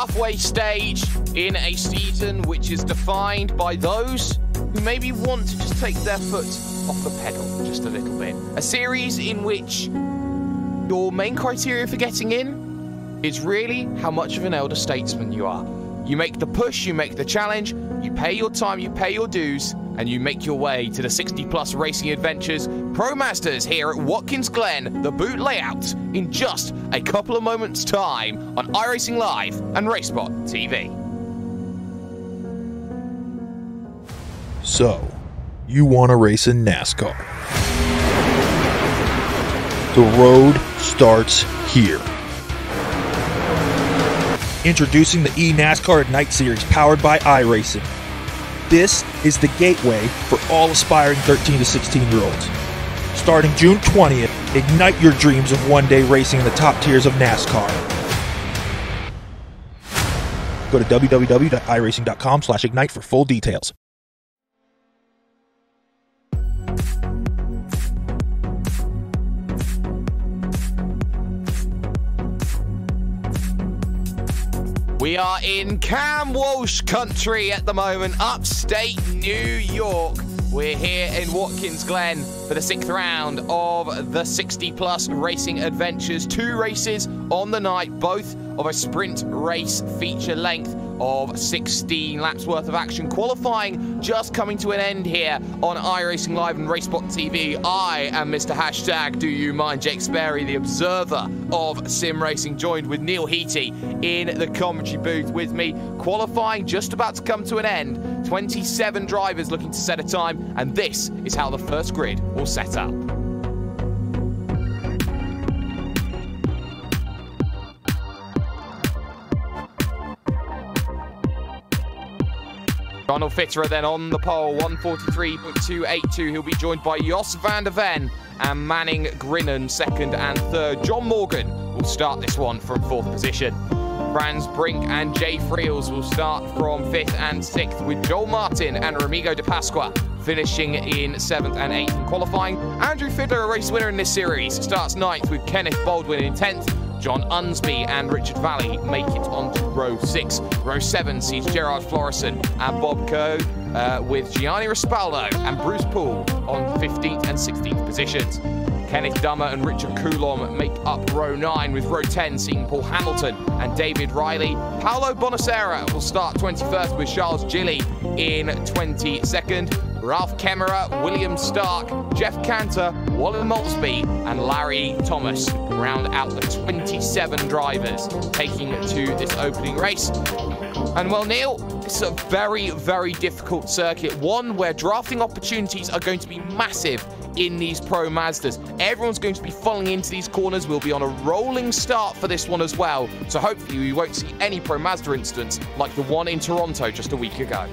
halfway stage in a season which is defined by those who maybe want to just take their foot off the pedal just a little bit. A series in which your main criteria for getting in is really how much of an elder statesman you are. You make the push, you make the challenge, you pay your time, you pay your dues, and you make your way to the 60 plus racing adventures Pro Mazdas here at Watkins Glen, the boot layout, in just a couple of moments' time on iRacing Live and RaceSpot TV. So, you want to race in NASCAR. The road starts here. Introducing the eNASCAR Ignite Series powered by iRacing. This is the gateway for all aspiring 13 to 16 year olds. Starting June 20th, ignite your dreams of one day racing in the top tiers of NASCAR. Go to www.iracing.com slash ignite for full details. We are in Cam Walsh country at the moment, upstate New York. We're here in Watkins Glen for the sixth round of the 60 plus racing adventures. Two races on the night, both of a sprint race feature length of 16 laps worth of action. Qualifying just coming to an end here on iRacing Live and RaceSpot TV. I am Mr. Hashtag Do You Mind Jake Sperry, the observer of sim racing, joined with Neil Heaty in the commentary booth with me. Qualifying just about to come to an end. 27 drivers looking to set a time, and this is how the first grid will set up. Donald Fitterer then on the pole, 143.282. He'll be joined by Jos van der Ven and Manning Grinnan, second and third. John Morgan will start this one from fourth position. Franz Brink and Jay Friels will start from fifth and sixth, with Joel Martin and Ramigo de Pasqua finishing in seventh and eighth in qualifying. Andrew Fiddler, a race winner in this series, starts ninth with Kenneth Baldwin in tenth. John Unsby and Richard Valley make it onto row six. Row seven sees Gerard Florison and Bob Coe uh, with Gianni Rispaldo and Bruce Poole on 15th and 16th positions. Kenneth Dummer and Richard Coulomb make up row 9 with row 10 seeing Paul Hamilton and David Riley. Paolo Bonacera will start 21st with Charles Gilly in 22nd. Ralph Kemmerer, William Stark, Jeff Cantor, Wallen Maltsby, and Larry Thomas round out the 27 drivers taking to this opening race. And well, Neil, it's a very, very difficult circuit. One where drafting opportunities are going to be massive in these Pro Mazdas. Everyone's going to be falling into these corners. We'll be on a rolling start for this one as well. So hopefully we won't see any Pro Mazda incidents like the one in Toronto just a week ago.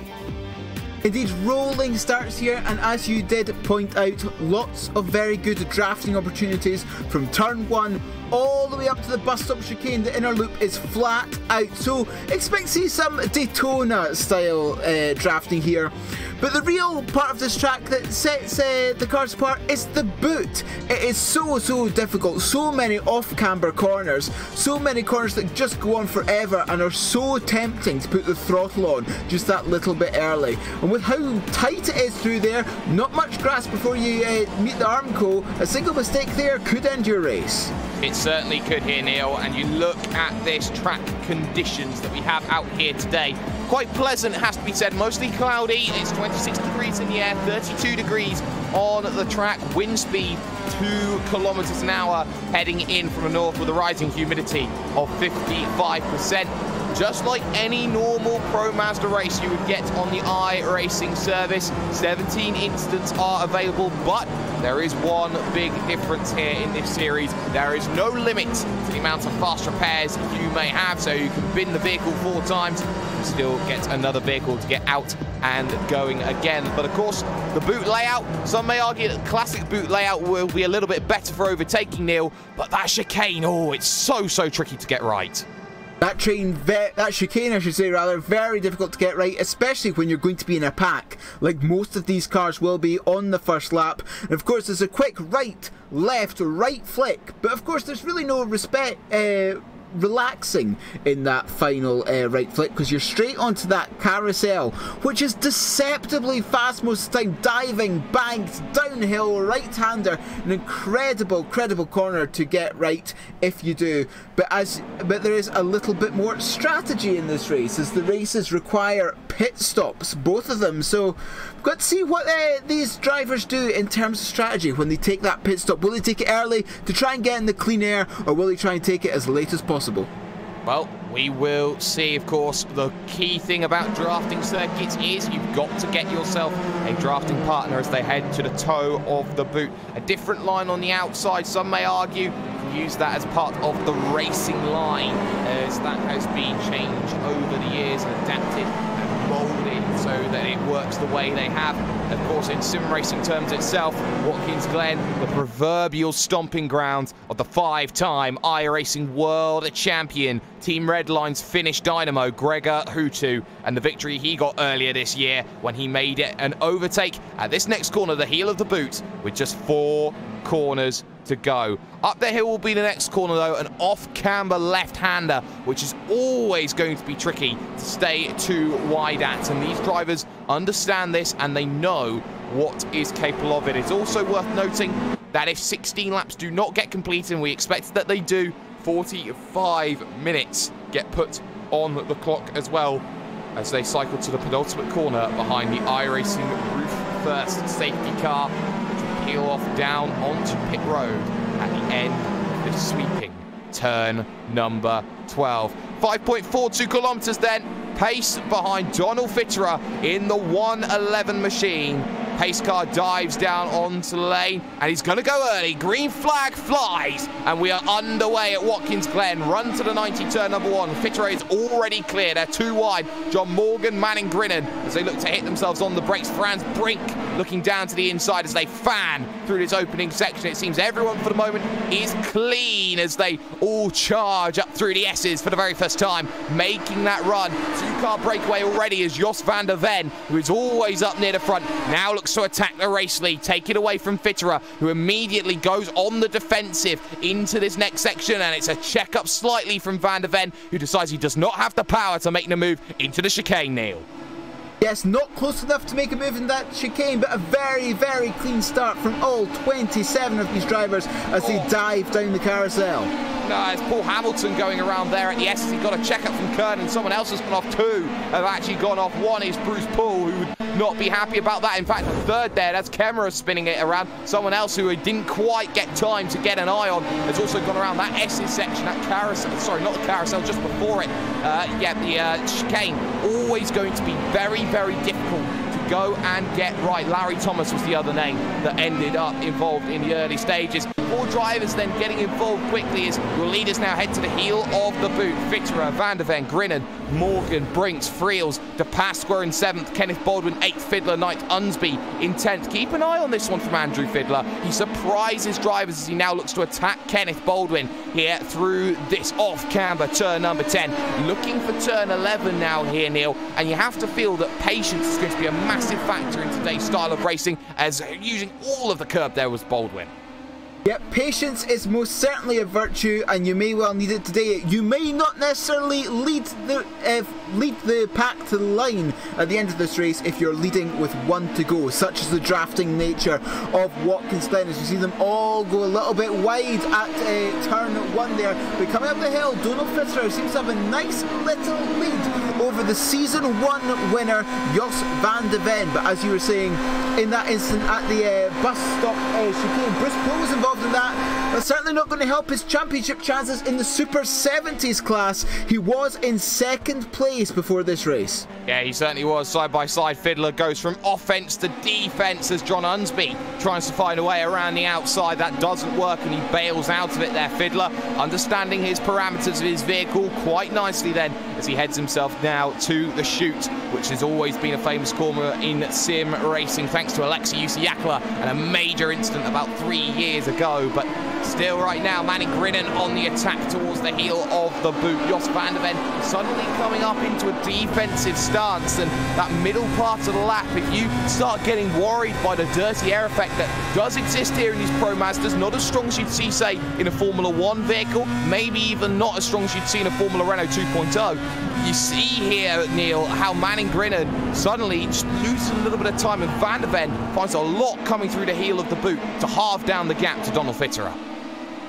Indeed, rolling starts here, and as you did point out, lots of very good drafting opportunities from turn one all the way up to the bus stop chicane. The inner loop is flat out, so expect to see some Daytona style uh, drafting here. But the real part of this track that sets uh, the cars apart is the boot. It is so, so difficult. So many off camber corners. So many corners that just go on forever and are so tempting to put the throttle on just that little bit early. And with how tight it is through there, not much grass before you uh, meet the Armco, a single mistake there could end your race. It certainly could here, Neil. And you look at this track conditions that we have out here today. Quite pleasant, has to be said. Mostly cloudy. It's 26 degrees in the air, 32 degrees on the track. Wind speed 2 kilometers an hour heading in from the north with a rising humidity of 55% just like any normal Pro Mazda race you would get on the iRacing service. 17 instants are available, but there is one big difference here in this series. There is no limit to the amount of fast repairs you may have, so you can bin the vehicle four times and still get another vehicle to get out and going again. But of course, the boot layout, some may argue that classic boot layout will be a little bit better for overtaking Neil, but that chicane, oh, it's so, so tricky to get right. That train, that chicane, I should say, rather, very difficult to get right, especially when you're going to be in a pack, like most of these cars will be on the first lap. And of course, there's a quick right, left, right flick, but of course, there's really no respect. Uh, relaxing in that final uh, right flip because you're straight onto that carousel, which is deceptively fast most of the time, diving, banked, downhill, right-hander, an incredible, credible corner to get right if you do. But as but there is a little bit more strategy in this race, as the races require pit stops, both of them. So to see what uh, these drivers do in terms of strategy when they take that pit stop. Will they take it early to try and get in the clean air, or will they try and take it as late as possible? Well, we will see, of course. The key thing about drafting circuits is you've got to get yourself a drafting partner as they head to the toe of the boot. A different line on the outside, some may argue, use that as part of the racing line, as that has been changed over the years and adapted and molded so that it works the way they have. Of course, in sim racing terms itself, Watkins Glen, the proverbial stomping grounds of the five-time iRacing World Champion, Team Redline's Finnish dynamo, Greger Huttu and the victory he got earlier this year when he made it an overtake at this next corner, the heel of the boot, with just four corners to go. Up the hill will be the next corner though, an off-camber left-hander, which is always going to be tricky to stay too wide at. And these drivers understand this and they know what is capable of it. It's also worth noting that if 16 laps do not get completed, and we expect that they do, 45 minutes get put on the clock as well as they cycle to the penultimate corner behind the iRacing Roof First safety car which will peel off down onto pit road at the end of the sweeping turn number 12. 5.42 kilometres then, pace behind Donald Fitterer in the 111 machine Pace car dives down onto the lane, and he's going to go early. Green flag flies, and we are underway at Watkins Glen. Run to the 90 turn number one. Fitterer is already clear. They're too wide. John Morgan, Manning, Grinnan as they look to hit themselves on the brakes. Franz Brink looking down to the inside as they fan through this opening section. It seems everyone for the moment is clean as they all charge up through the S's for the very first time, making that run. Two-car breakaway already as Jos van der Ven, who is always up near the front, now looks to attack the race lead, take it away from Fitterer, who immediately goes on the defensive into this next section, and it's a check up slightly from Van der Ven, who decides he does not have the power to make the move into the chicane, Neil. Yes, not close enough to make a move in that chicane, but a very, very clean start from all 27 of these drivers as they dive down the carousel. No, it's Paul Hamilton going around there at the S. He got a check up from Kern, and someone else has gone off. Two have actually gone off. One is Bruce Poole, who would not be happy about that. In fact, the third there, that's Kemmerer spinning it around. Someone else who didn't quite get time to get an eye on has also gone around that S section, that carousel. Sorry, not the carousel, just before it. Uh, yeah, the uh, chicane. Always going to be very, very difficult to go and get right. Larry Thomas was the other name that ended up involved in the early stages. Four drivers then getting involved quickly as your leaders now head to the heel of the boot. Fitterer, Van der Ven, Grinnan, Morgan, Brinks, Friels, De Pasqua in seventh, Kenneth Baldwin eighth, Fiddler, ninth, Unsby in tenth. Keep an eye on this one from Andrew Fiddler. He surprises drivers as he now looks to attack Kenneth Baldwin here through this off-camber turn number 10. Looking for turn 11 now here, Neil, and you have to feel that patience is going to be a massive factor in today's style of racing as using all of the curb there was Baldwin. Yep, patience is most certainly a virtue, and you may well need it today. You may not necessarily lead the uh, lead the pack to the line at the end of this race if you're leading with one to go, such as the drafting nature of Watkins Glen. As you see them all go a little bit wide at uh, turn one there, but coming up the hill, Donald Fitterer seems to have a nice little lead over the season one winner Jos van der Ven. But as you were saying, in that instant at the uh, bus stop uh, chicane, Bruce Poole was involved involved in that. That's certainly not going to help his championship chances in the Super 70s class. He was in second place before this race. Yeah, he certainly was. Side by side, Fiddler goes from offense to defense as John Unsby tries to find a way around the outside. That doesn't work and he bails out of it there, Fiddler. Understanding his parameters of his vehicle quite nicely then as he heads himself now to the chute, which has always been a famous corner in sim racing, thanks to Alexei Usiakla and a major incident about three years ago. But still, right now, Manning Grinnan on the attack towards the heel of the boot. Jos van der Ven suddenly coming up into a defensive stance, and that middle part of the lap, if you start getting worried by the dirty air effect that does exist here in these Pro Mazdas, not as strong as you'd see, say, in a Formula One vehicle, maybe even not as strong as you'd see in a Formula Renault 2.0. You see here, Neil, how Manning Grinnan suddenly just loses a little bit of time, and Van der Ven finds a lot coming through the heel of the boot to halve down the gap to Donald Fitterer.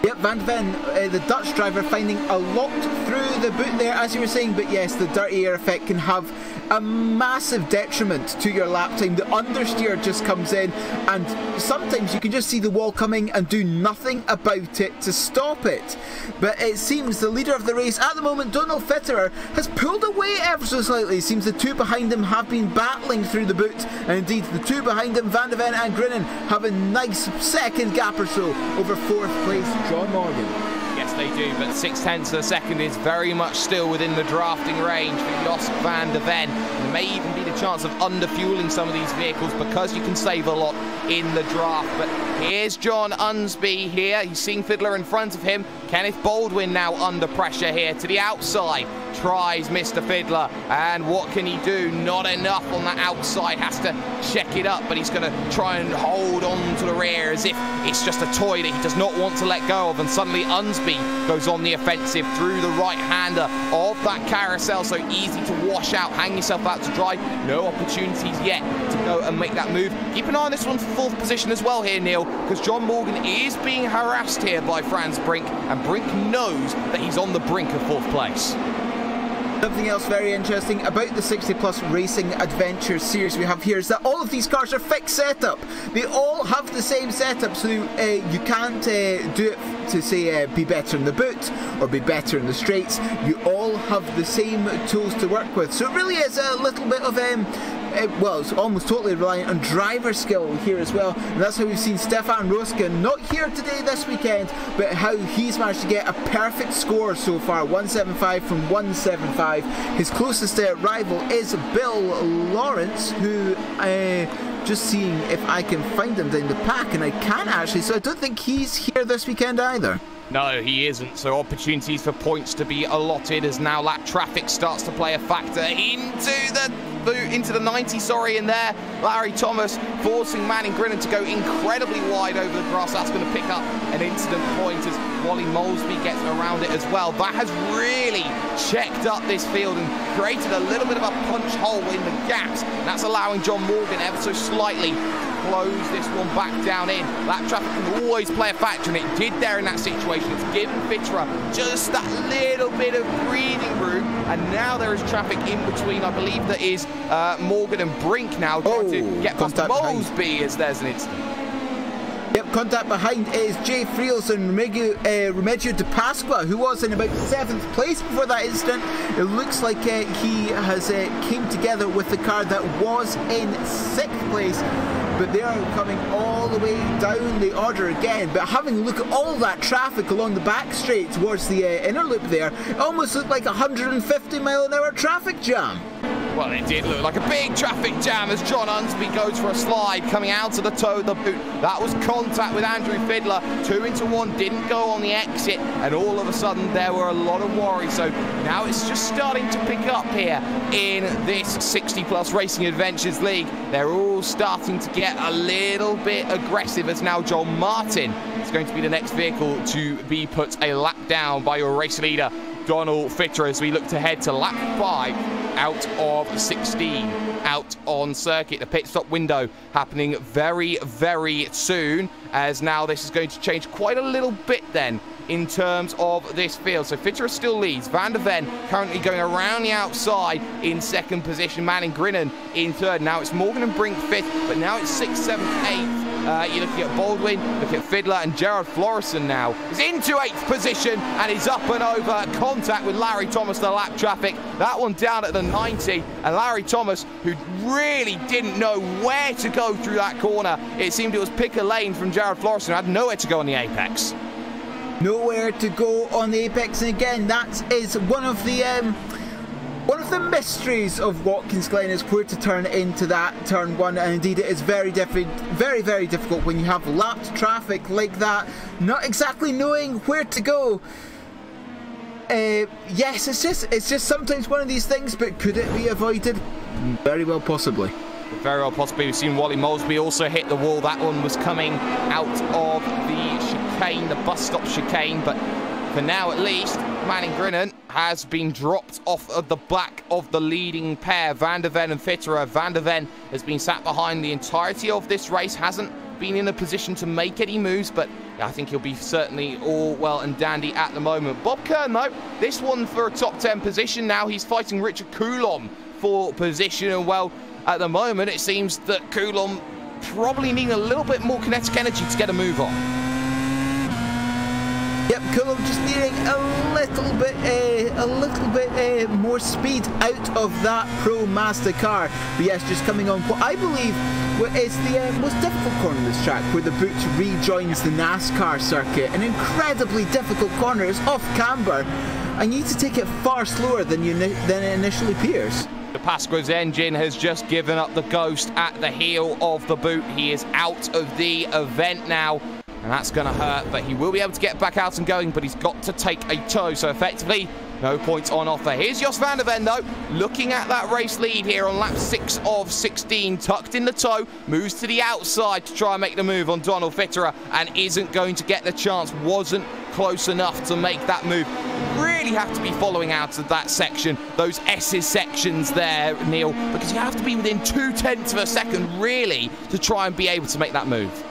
Yep, Van Ven, uh, the Dutch driver, finding a lot through the boot there, as you were saying. But yes, the dirty air effect can have a massive detriment to your lap time. The understeer just comes in, and sometimes you can just see the wall coming and do nothing about it to stop it. But it seems the leader of the race at the moment, Donald Fitterer, has pulled away ever so slightly. It seems the two behind him have been battling through the boot, and indeed the two behind him, Van der Ven and Grinnan, have a nice second gap or so over fourth place John Morgan. Yes, they do, but six tenths of a second is very much still within the drafting range for Jos van der Ven. There may even be the chance of underfueling some of these vehicles because you can save a lot in the draft. But here's John Unsby here. He's seeing Fiddler in front of him. Kenneth Baldwin now under pressure here to the outside tries Mr. Fiddler. And what can he do? Not enough on the outside. Has to check it up, but he's going to try and hold on to the rear as if it's just a toy that he does not want to let go of. And suddenly Unsby goes on the offensive through the right-hander of that carousel. So easy to wash out, hang yourself out to dry. No opportunities yet to go and make that move. Keep an eye on this one fourth position as well here, Neil, because John Morgan is being harassed here by Franz Brink, and Brink knows that he's on the brink of fourth place. Something else very interesting about the 60 Plus Racing Adventure series we have here is that all of these cars are fixed setup. They all have the same setup, so uh, you can't uh, do it to say uh, be better in the boot or be better in the straights. You all have the same tools to work with, so it really is a little bit of um, well, it's almost totally reliant on driver skill here as well. And that's how we've seen Stefan Roskin, not here today this weekend, but how he's managed to get a perfect score so far 175 from 175. His closest uh, rival is Bill Lawrence, who. Uh, just seeing if I can find him down the pack, and I can actually, so I don't think he's here this weekend either. No, he isn't. So opportunities for points to be allotted as now lap traffic starts to play a factor into the boot, into the 90, sorry, in there. Larry Thomas forcing Manning Grinnan to go incredibly wide over the grass. That's going to pick up an incident point as Wally Molesby gets around it as well. That has really checked up this field and created a little bit of a punch hole in the gaps. That's allowing John Morgan ever so slightly close this one back down in. Lap traffic can always play a factor, and it did there in that situation. It's given Fitterer just that little bit of breathing room, and now there is traffic in between. I believe that is uh, Morgan and Brink now trying oh, to get past Molesby as there's an incident. Yep, contact behind is Jay Friels and uh, de Pasqua, who was in about seventh place before that incident. It looks like uh, he has uh, came together with the car that was in sixth place but they are coming all the way down the order again. But having a look at all that traffic along the back straight towards the uh, inner loop there, almost looked like a 150 mile an hour traffic jam. Well, it did look like a big traffic jam as John Unsby goes for a slide coming out of the toe of the boot. That was contact with Andrew Fiddler. Two into one didn't go on the exit, and all of a sudden there were a lot of worries. So now it's just starting to pick up here in this 60 plus Racing Adventures League. They're all starting to get a little bit aggressive as now John Martin is going to be the next vehicle to be put a lap down by your race leader, Donald Fitterer, as we look to head to lap five out of 16 out on circuit. The pit stop window happening very, very soon, as now this is going to change quite a little bit then in terms of this field. So Fitterer still leads. Van der Ven currently going around the outside in second position. Manning Grinnan in third. Now it's Morgan and Brink fifth, but now it's sixth, seventh, eighth. Uh, you're looking at Baldwin, look at Fiddler, and Gerard Florison now is into eighth position and he's up and over contact with Larry Thomas, the lap traffic. That one down at the 90, and Larry Thomas, who really didn't know where to go through that corner. It seemed it was pick a lane from Gerard Florison, had nowhere to go on the apex. Nowhere to go on the apex, and again, that is one of the. Um one of the mysteries of Watkins Glen is where to turn into that turn one, and indeed it is very very very difficult when you have lapped traffic like that, not exactly knowing where to go. Uh, yes, it's just it's just sometimes one of these things, but could it be avoided? Very well, possibly. Very well, possibly. We've seen Wally Mosby also hit the wall. That one was coming out of the chicane, the bus stop chicane, but for now at least, Manning Grinnan has been dropped off of the back of the leading pair, Van der Ven and Fitterer. Van der Ven has been sat behind the entirety of this race, hasn't been in a position to make any moves, but I think he'll be certainly all well and dandy at the moment. Bob Kern, though, this one for a top 10 position now. He's fighting Richard Coulomb for position, and well, at the moment, it seems that Coulomb probably needing a little bit more kinetic energy to get a move on. Yep, Coulomb just needing a little bit, uh, a little bit uh, more speed out of that Pro Mazda car. But yes, just coming on what I believe is the uh, most difficult corner of this track, where the boot rejoins the NASCAR circuit. An incredibly difficult corner. It's off camber. I need to take it far slower than you than it initially appears. The Pasqua's engine has just given up the ghost at the heel of the boot. He is out of the event now and that's going to hurt, but he will be able to get back out and going, but he's got to take a tow, so effectively, no points on offer. Here's Jos van der Ven, though, looking at that race lead here on lap 6 of 16, tucked in the toe, moves to the outside to try and make the move on Donald Fitterer, and isn't going to get the chance, wasn't close enough to make that move. Really have to be following out of that section, those S's sections there, Neil, because you have to be within two tenths of a second, really, to try and be able to make that move.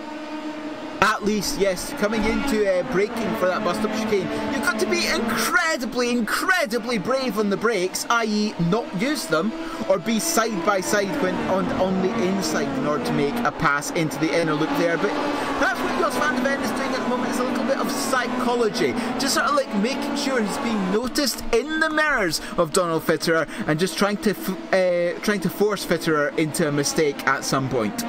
At least, yes, coming into uh, braking for that bus stop chicane, you've got to be incredibly, incredibly brave on the brakes, i.e. not use them, or be side by side when on, on the inside in order to make a pass into the inner loop there. But that's what Jos van der Ven is doing at the moment, is a little bit of psychology. Just sort of like making sure he's being noticed in the mirrors of Donald Fitterer and just trying to, uh, trying to force Fitterer into a mistake at some point.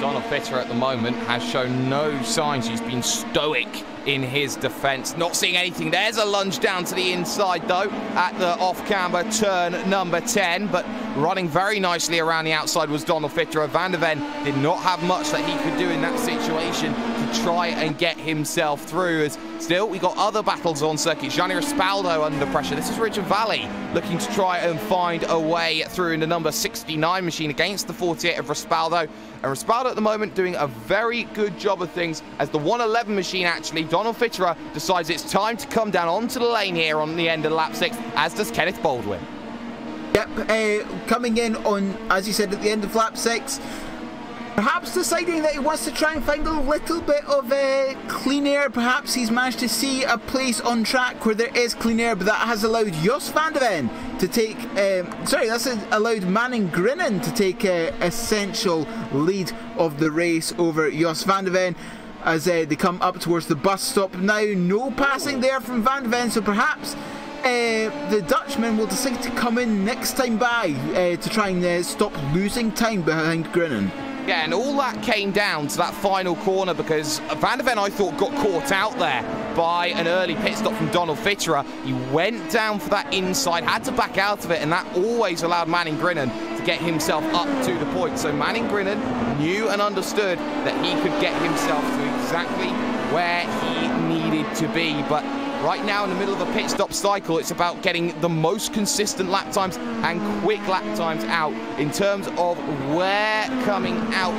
Donald Fitter at the moment has shown no signs. He's been stoic in his defence. Not seeing anything. There's a lunge down to the inside, though, at the off-camber turn number 10. But running very nicely around the outside was Donald Fitter. Van der Ven did not have much that he could do in that situation to try and get himself through. As still, we got other battles on circuit. Gianni Rispaldo under pressure. This is Richard Valley looking to try and find a way through in the number 69 machine against the 48 of Rispaldo. And Rispaldo at the moment doing a very good job of things as the 111 machine actually, Donald Fitterer decides it's time to come down onto the lane here on the end of lap six, as does Kenneth Baldwin. Yep, uh, coming in on, as you said, at the end of lap six, Perhaps deciding that he wants to try and find a little bit of uh, clean air. Perhaps he's managed to see a place on track where there is clean air, but that has allowed Jos van der Ven to take. Um, sorry, that's allowed Manning Grinnan to take uh, essential lead of the race over Jos van der Ven as uh, they come up towards the bus stop. Now, no passing there from Van der Ven, so perhaps. Uh, the Dutchman will decide to come in next time by uh, to try and uh, stop losing time behind Grinnan. Yeah, and all that came down to that final corner because Van der Ven, I thought, got caught out there by an early pit stop from Donald Fitterer. He went down for that inside, had to back out of it, and that always allowed Manning Grinnan to get himself up to the point. So Manning Grinnan knew and understood that he could get himself to exactly where he needed to be. But Right now, in the middle of a pit stop cycle, it's about getting the most consistent lap times and quick lap times out. In terms of where coming out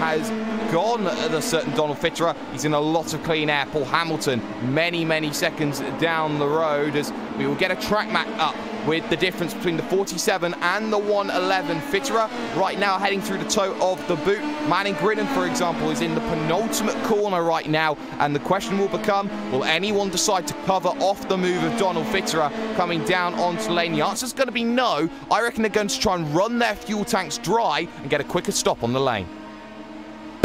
has gone a certain Donald Fitterer, he's in a lot of clean air. Paul Hamilton, many, many seconds down the road as we will get a track map up with the difference between the 47 and the 111. Fitterer right now heading through the toe of the boot. Manning Grinnan, for example, is in the penultimate corner right now, and the question will become, will anyone decide to cover off the move of Donald Fitterer coming down onto lane? The is going to be no. I reckon they're going to try and run their fuel tanks dry and get a quicker stop on the lane.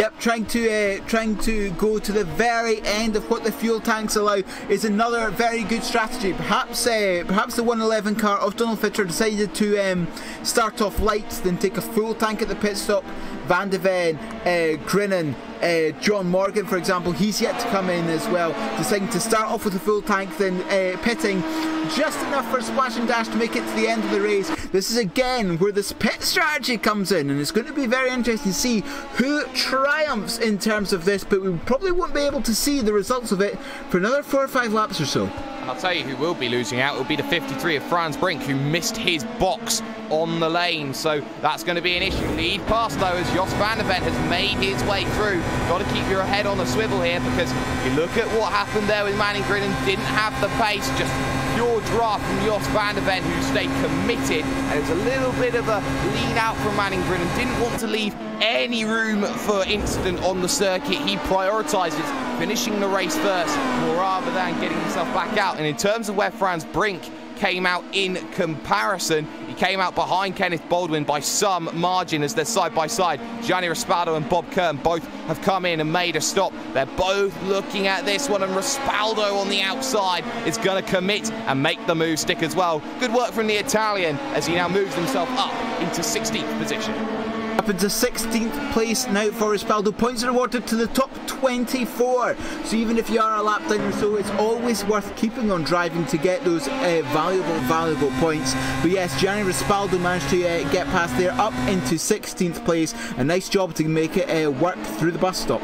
Yep, trying to uh, trying to go to the very end of what the fuel tanks allow is another very good strategy. Perhaps uh, perhaps the 111 car of Donald Fitterer decided to um, start off light, then take a full tank at the pit stop. Van der Ven, uh, Grinnan, uh, John Morgan, for example, he's yet to come in as well, deciding to start off with a full tank, then uh, pitting just enough for a splash and dash to make it to the end of the race. This is again where this pit strategy comes in, and it's going to be very interesting to see who triumphs in terms of this, but we probably won't be able to see the results of it for another four or five laps or so. And I'll tell you who will be losing out. It'll be the 53 of Franz Brink, who missed his box on the lane. So that's going to be an issue. Lead pass, though, as Jos van der Ven has made his way through. Got to keep your head on the swivel here because you look at what happened there with Manning Grinnan. Didn't have the pace, just pure draft from Jos van der Ven, who stayed committed. And it was a little bit of a lean out from Manning Grinnan. Didn't want to leave any room for incident on the circuit. He prioritises finishing the race first rather than getting himself back out. And in terms of where Franz Brink came out in comparison. He came out behind Kenneth Baldwin by some margin as they're side by side. Gianni Rispaldo and Bob Kern both have come in and made a stop. They're both looking at this one, and Rispaldo on the outside is going to commit and make the move stick as well. Good work from the Italian as he now moves himself up into 16th position. Up into 16th place now for Rispaldo. Points are awarded to the top 24. So even if you are a lap down or so, it's always worth keeping on driving to get those uh, valuable, valuable points. But yes, Gianni Rispaldo managed to uh, get past there, up into 16th place. A nice job to make it uh, work through the bus stop.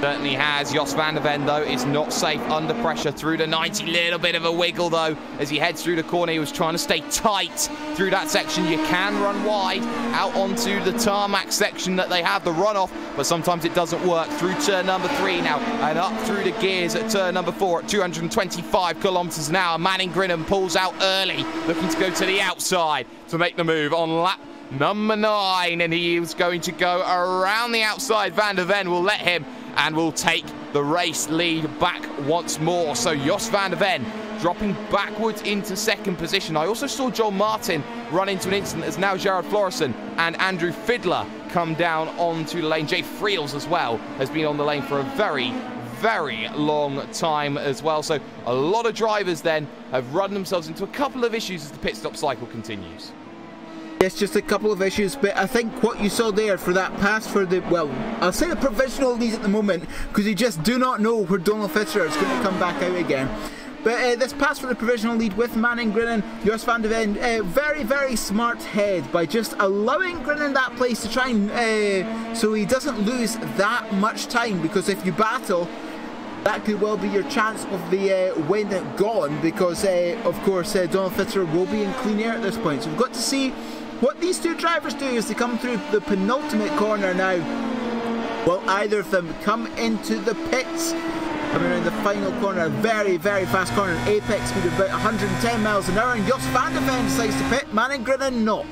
Certainly has. Jos van der Ven, though, is not safe under pressure through the 90. Little bit of a wiggle, though, as he heads through the corner. He was trying to stay tight through that section. You can run wide out onto the tarmac section that they have, the runoff, but sometimes it doesn't work. Through turn number three now, and up through the gears at turn number four at 225 kilometres an hour. Manning Grinnan pulls out early, looking to go to the outside to make the move on lap number nine, and he is going to go around the outside. Van der Ven will let him and will take the race lead back once more. So Jos van der Ven dropping backwards into second position. I also saw John Martin run into an incident as now Jared Florison and Andrew Fiddler come down onto the lane. Jay Friels as well has been on the lane for a very, very long time as well. So a lot of drivers then have run themselves into a couple of issues as the pit stop cycle continues. Yes, just a couple of issues, but I think what you saw there for that pass for the, well, I'll say the provisional lead at the moment, because you just do not know where Donald Fisher is going to come back out again. But uh, this pass for the provisional lead with Manning Grinnan, Jos van der Ven, uh, very, very smart head by just allowing Grinnan that place to try and, uh, so he doesn't lose that much time, because if you battle, that could well be your chance of the uh, win gone because, uh, of course, uh, Donald Fisher will be in clean air at this point. So we've got to see what these two drivers do is they come through the penultimate corner now. Will either of them come into the pits? Coming around the final corner, a very, very fast corner, apex speed of about 110 miles an hour, and Jos van der Ven decides to pit, Manning Grinnan not.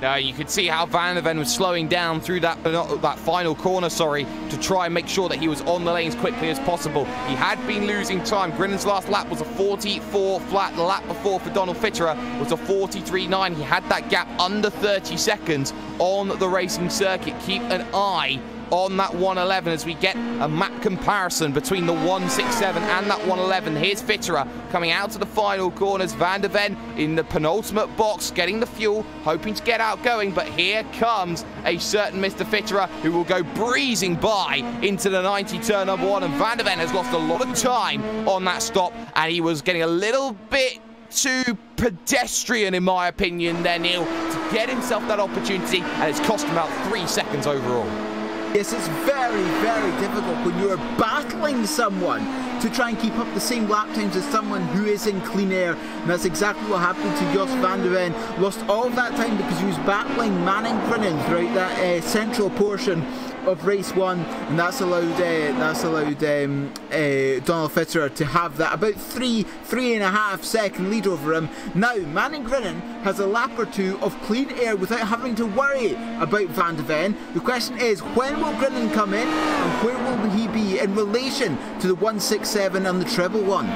Now you could see how Van der Ven was slowing down through that uh, that final corner, sorry, to try and make sure that he was on the lane as quickly as possible. He had been losing time. Grinnan's last lap was a 44 flat. The lap before for Donald Fitterer was a 43.9. He had that gap under 30 seconds on the racing circuit. Keep an eye on that 111 as we get a map comparison between the 167 and that 111. Here's Fitterer coming out to the final corners. Van der Ven in the penultimate box, getting the fuel, hoping to get out going. But here comes a certain Mr. Fitterer who will go breezing by into the 90 turn number one. And Van der Ven has lost a lot of time on that stop, and he was getting a little bit too pedestrian, in my opinion, there, Neil, to get himself that opportunity, and it's cost him about three seconds overall. Yes, it's very, very difficult when you're battling someone to try and keep up the same lap times as someone who is in clean air. And that's exactly what happened to Jos van der Ven. Lost all that time because he was battling Manning Grinnan throughout that uh, central portion of race one, and that's allowed uh, that's allowed um, uh, Donald Fitterer to have that about three three and a half second lead over him. Now Manning Grinnan has a lap or two of clean air without having to worry about Van der Ven. The question is when will Grinnan come in, and where will he be in relation to the 167 and the treble one?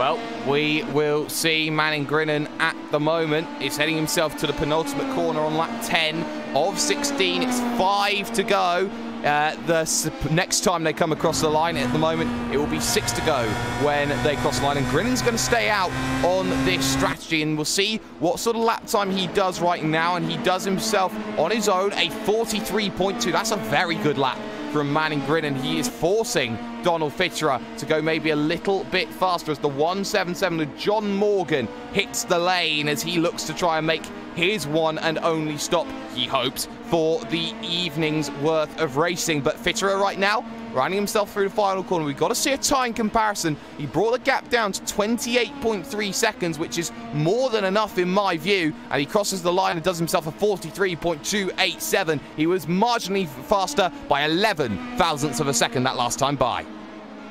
Well, we will see Manning Grinnan at the moment. He's heading himself to the penultimate corner on lap 10 of 16. It's five to go. Uh, the next time they come across the line at the moment, it will be six to go when they cross the line. And Grinnen's going to stay out on this strategy, and we'll see what sort of lap time he does right now. And he does himself on his own a 43.2. That's a very good lap from Manning Grinnan. He is forcing Donald Fitterer to go maybe a little bit faster as the 177 of John Morgan hits the lane as he looks to try and make his one and only stop, he hopes, for the evening's worth of racing. But Fitterer right now running himself through the final corner. We've got to see a time comparison. He brought the gap down to 28.3 seconds, which is more than enough in my view. And he crosses the line and does himself a 43.287. He was marginally faster by 11 thousandths of a second that last time by.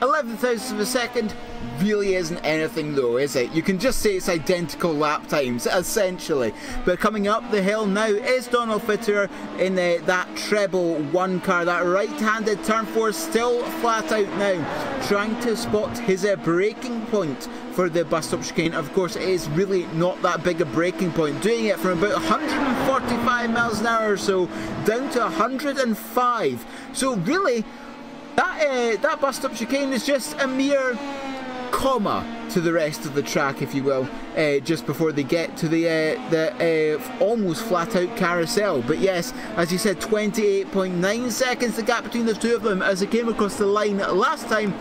11 thousandths of a second really isn't anything though, is it? You can just say it's identical lap times, essentially. But coming up the hill now is Donald Fitterer in the, that treble one car, that right-handed turn four still flat out now, trying to spot his uh, braking point for the bus stop chicane. Of course, it is really not that big a braking point, doing it from about 145 miles an hour or so down to 105. So really, that uh, that bus stop chicane is just a mere comma to the rest of the track, if you will, uh, just before they get to the uh, the uh, almost flat out carousel. But yes, as you said, 28.9 seconds the gap between the two of them as they came across the line last time.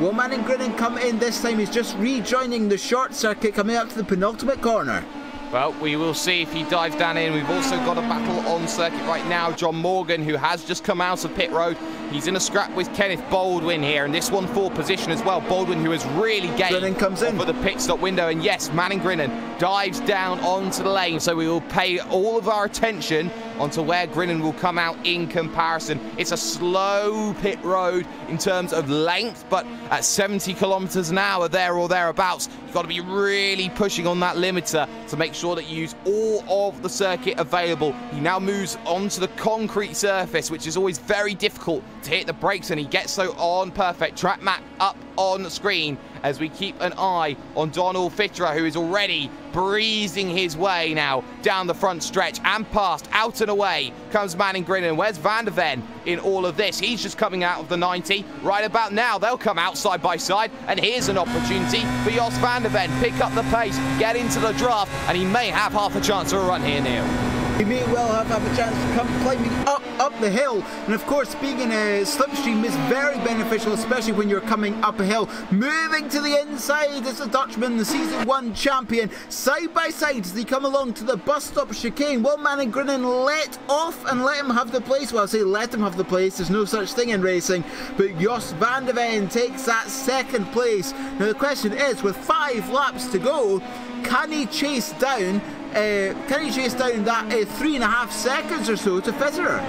Will Manning Grinnan come in this time? He's just rejoining the short circuit coming up to the penultimate corner. Well, we will see if he dives down in. We've also got a battle on circuit right now. John Morgan, who has just come out of pit road. He's in a scrap with Kenneth Baldwin here, and this one for position as well. Baldwin, who has really gained Grinnan comes in. for the pit stop window. And yes, Manning Grinnan dives down onto the lane. So we will pay all of our attention onto where Grinnan will come out in comparison. It's a slow pit road in terms of length, but at 70 kilometers an hour there or thereabouts, you've got to be really pushing on that limiter to make sure that you use all of the circuit available. He now moves onto the concrete surface, which is always very difficult to hit the brakes, and he gets so on perfect. Track map up on the screen as we keep an eye on Donald Fitterer, who is already breezing his way now down the front stretch and past, out and away comes Manning Grinnan. Where's Van der Ven in all of this? He's just coming out of the 90. Right about now, they'll come out side by side, and here's an opportunity for Jos Van der Ven. Pick up the pace, get into the draft, and he may have half a chance of a run here, Neil. He may well have, have a chance to come climbing up up the hill. And of course, being in a slipstream is very beneficial, especially when you're coming up a hill. Moving to the inside is the Dutchman, the season one champion. Side by side as they come along to the bus stop chicane. Will Manning Grinnan let off and let him have the place? Well, I say let him have the place. There's no such thing in racing. But Jos van der Ven takes that second place. Now the question is, with five laps to go, can he chase down uh, can he chase down that uh, three and a half seconds or so to Fitterer?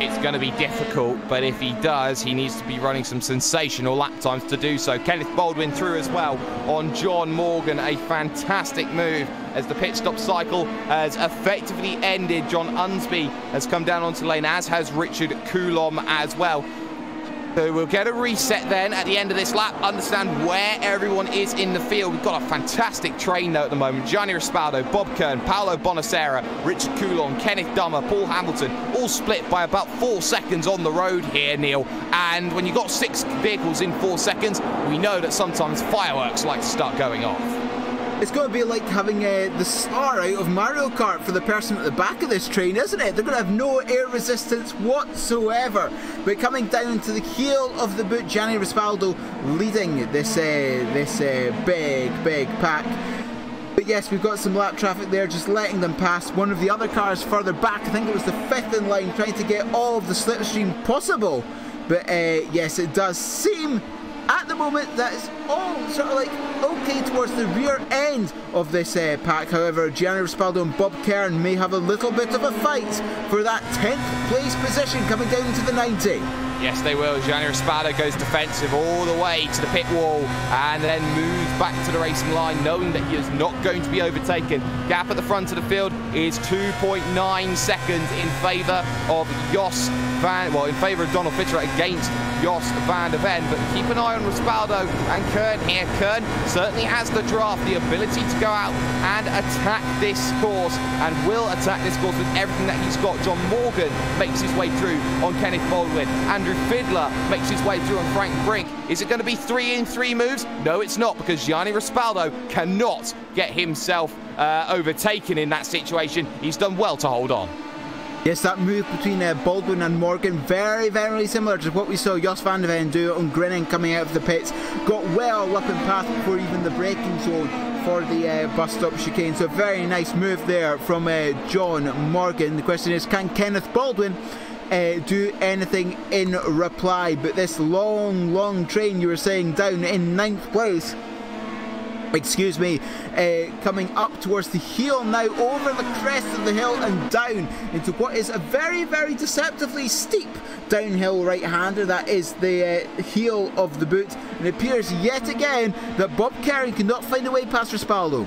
It's going to be difficult, but if he does, he needs to be running some sensational lap times to do so. Kenneth Baldwin through as well on John Morgan. A fantastic move as the pit stop cycle has effectively ended. John Unsby has come down onto lane, as has Richard Coulomb as well. So we'll get a reset then at the end of this lap, understand where everyone is in the field. We've got a fantastic train though at the moment. Gianni Rispaldo, Bob Kern, Paolo Bonacera, Richard Coulomb, Kenneth Dummer, Paul Hamilton, all split by about four seconds on the road here, Neil. And when you've got six vehicles in four seconds, we know that sometimes fireworks like to start going off. It's going to be like having uh, the star out of Mario Kart for the person at the back of this train, isn't it? They're going to have no air resistance whatsoever. But coming down to the heel of the boot, Gianni Rispaldo leading this uh, this uh, big, big pack. But yes, we've got some lap traffic there, just letting them pass. One of the other cars further back, I think it was the fifth in line, trying to get all of the slipstream possible. But uh, yes, it does seem at the moment that is all sort of like okay towards the rear end of this uh, pack. However, Gianni Rispaldo and Bob Kern may have a little bit of a fight for that 10th place position coming down to the 90. Yes, they will. Gianni Rispaldo goes defensive all the way to the pit wall and then moves back to the racing line, knowing that he is not going to be overtaken. Gap at the front of the field is 2.9 seconds in favour of Jos Van, well, in favour of Donald Fitterer against Jos van der Ven. But keep an eye on Rispaldo and Kern here. Kern certainly has the draft, the ability to go out and attack this course and will attack this course with everything that he's got. John Morgan makes his way through on Kenneth Baldwin. Andrew Fiddler makes his way through on Frank Brink. Is it going to be three in three moves? No, it's not because Gianni Rispaldo cannot get himself uh, overtaken in that situation. He's done well to hold on. Yes, that move between uh, Baldwin and Morgan, very, very similar to what we saw Jos van de Ven do on Grinnan coming out of the pits. Got well up in path before even the braking zone for the uh, bus stop chicane. So very nice move there from uh, John Morgan. The question is, can Kenneth Baldwin uh, do anything in reply? But this long, long train you were saying down in ninth place excuse me, uh, coming up towards the heel now over the crest of the hill and down into what is a very, very deceptively steep downhill right-hander. That is the uh, heel of the boot. And it appears yet again that Bob Kern cannot find a way past Rispaldo.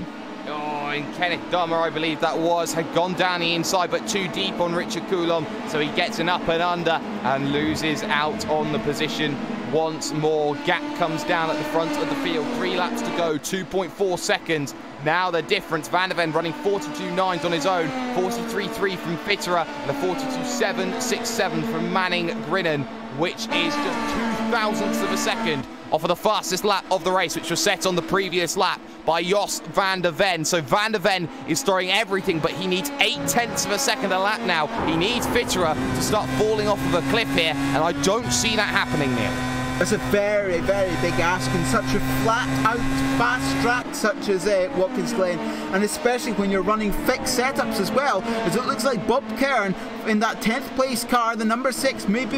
Oh, and Kenneth Dummer, I believe that was, had gone down the inside, but too deep on Richard Coulomb. So he gets an up and under and loses out on the position once more. Gap comes down at the front of the field. Three laps to go, 2.4 seconds. Now the difference, Van der Ven running 42.9s on his own, 43.3 from Fitterer, and a 42.767 from Manning Grinnan, which is just two thousandths of a second off of the fastest lap of the race, which was set on the previous lap by Jos van der Ven. So van der Ven is throwing everything, but he needs eight tenths of a second a lap now. He needs Fitterer to start falling off of a cliff here, and I don't see that happening, Neil. It's a very, very big ask in such a flat out, fast track such as uh, Watkins Glen, and especially when you're running fixed setups as well, as it looks like Bob Kern in that 10th place car, the number 6, maybe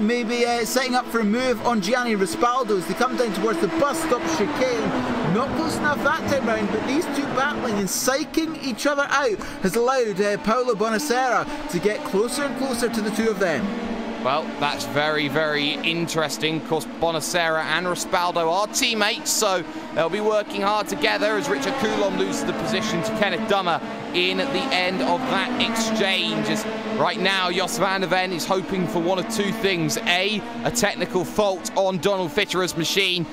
maybe uh, setting up for a move on Gianni Rispaldo as they come down towards the bus stop chicane. Not close enough that time round, but these two battling and psyching each other out has allowed uh, Paolo Bonasera to get closer and closer to the two of them. Well, that's very, very interesting. Of course, Bonacera and Rispaldo are teammates, so they'll be working hard together as Richard Coulomb loses the position to Kenneth Dummer in the end of that exchange. As right now, Jos van der Ven is hoping for one of two things. A, a technical fault on Donald Fitterer's machine,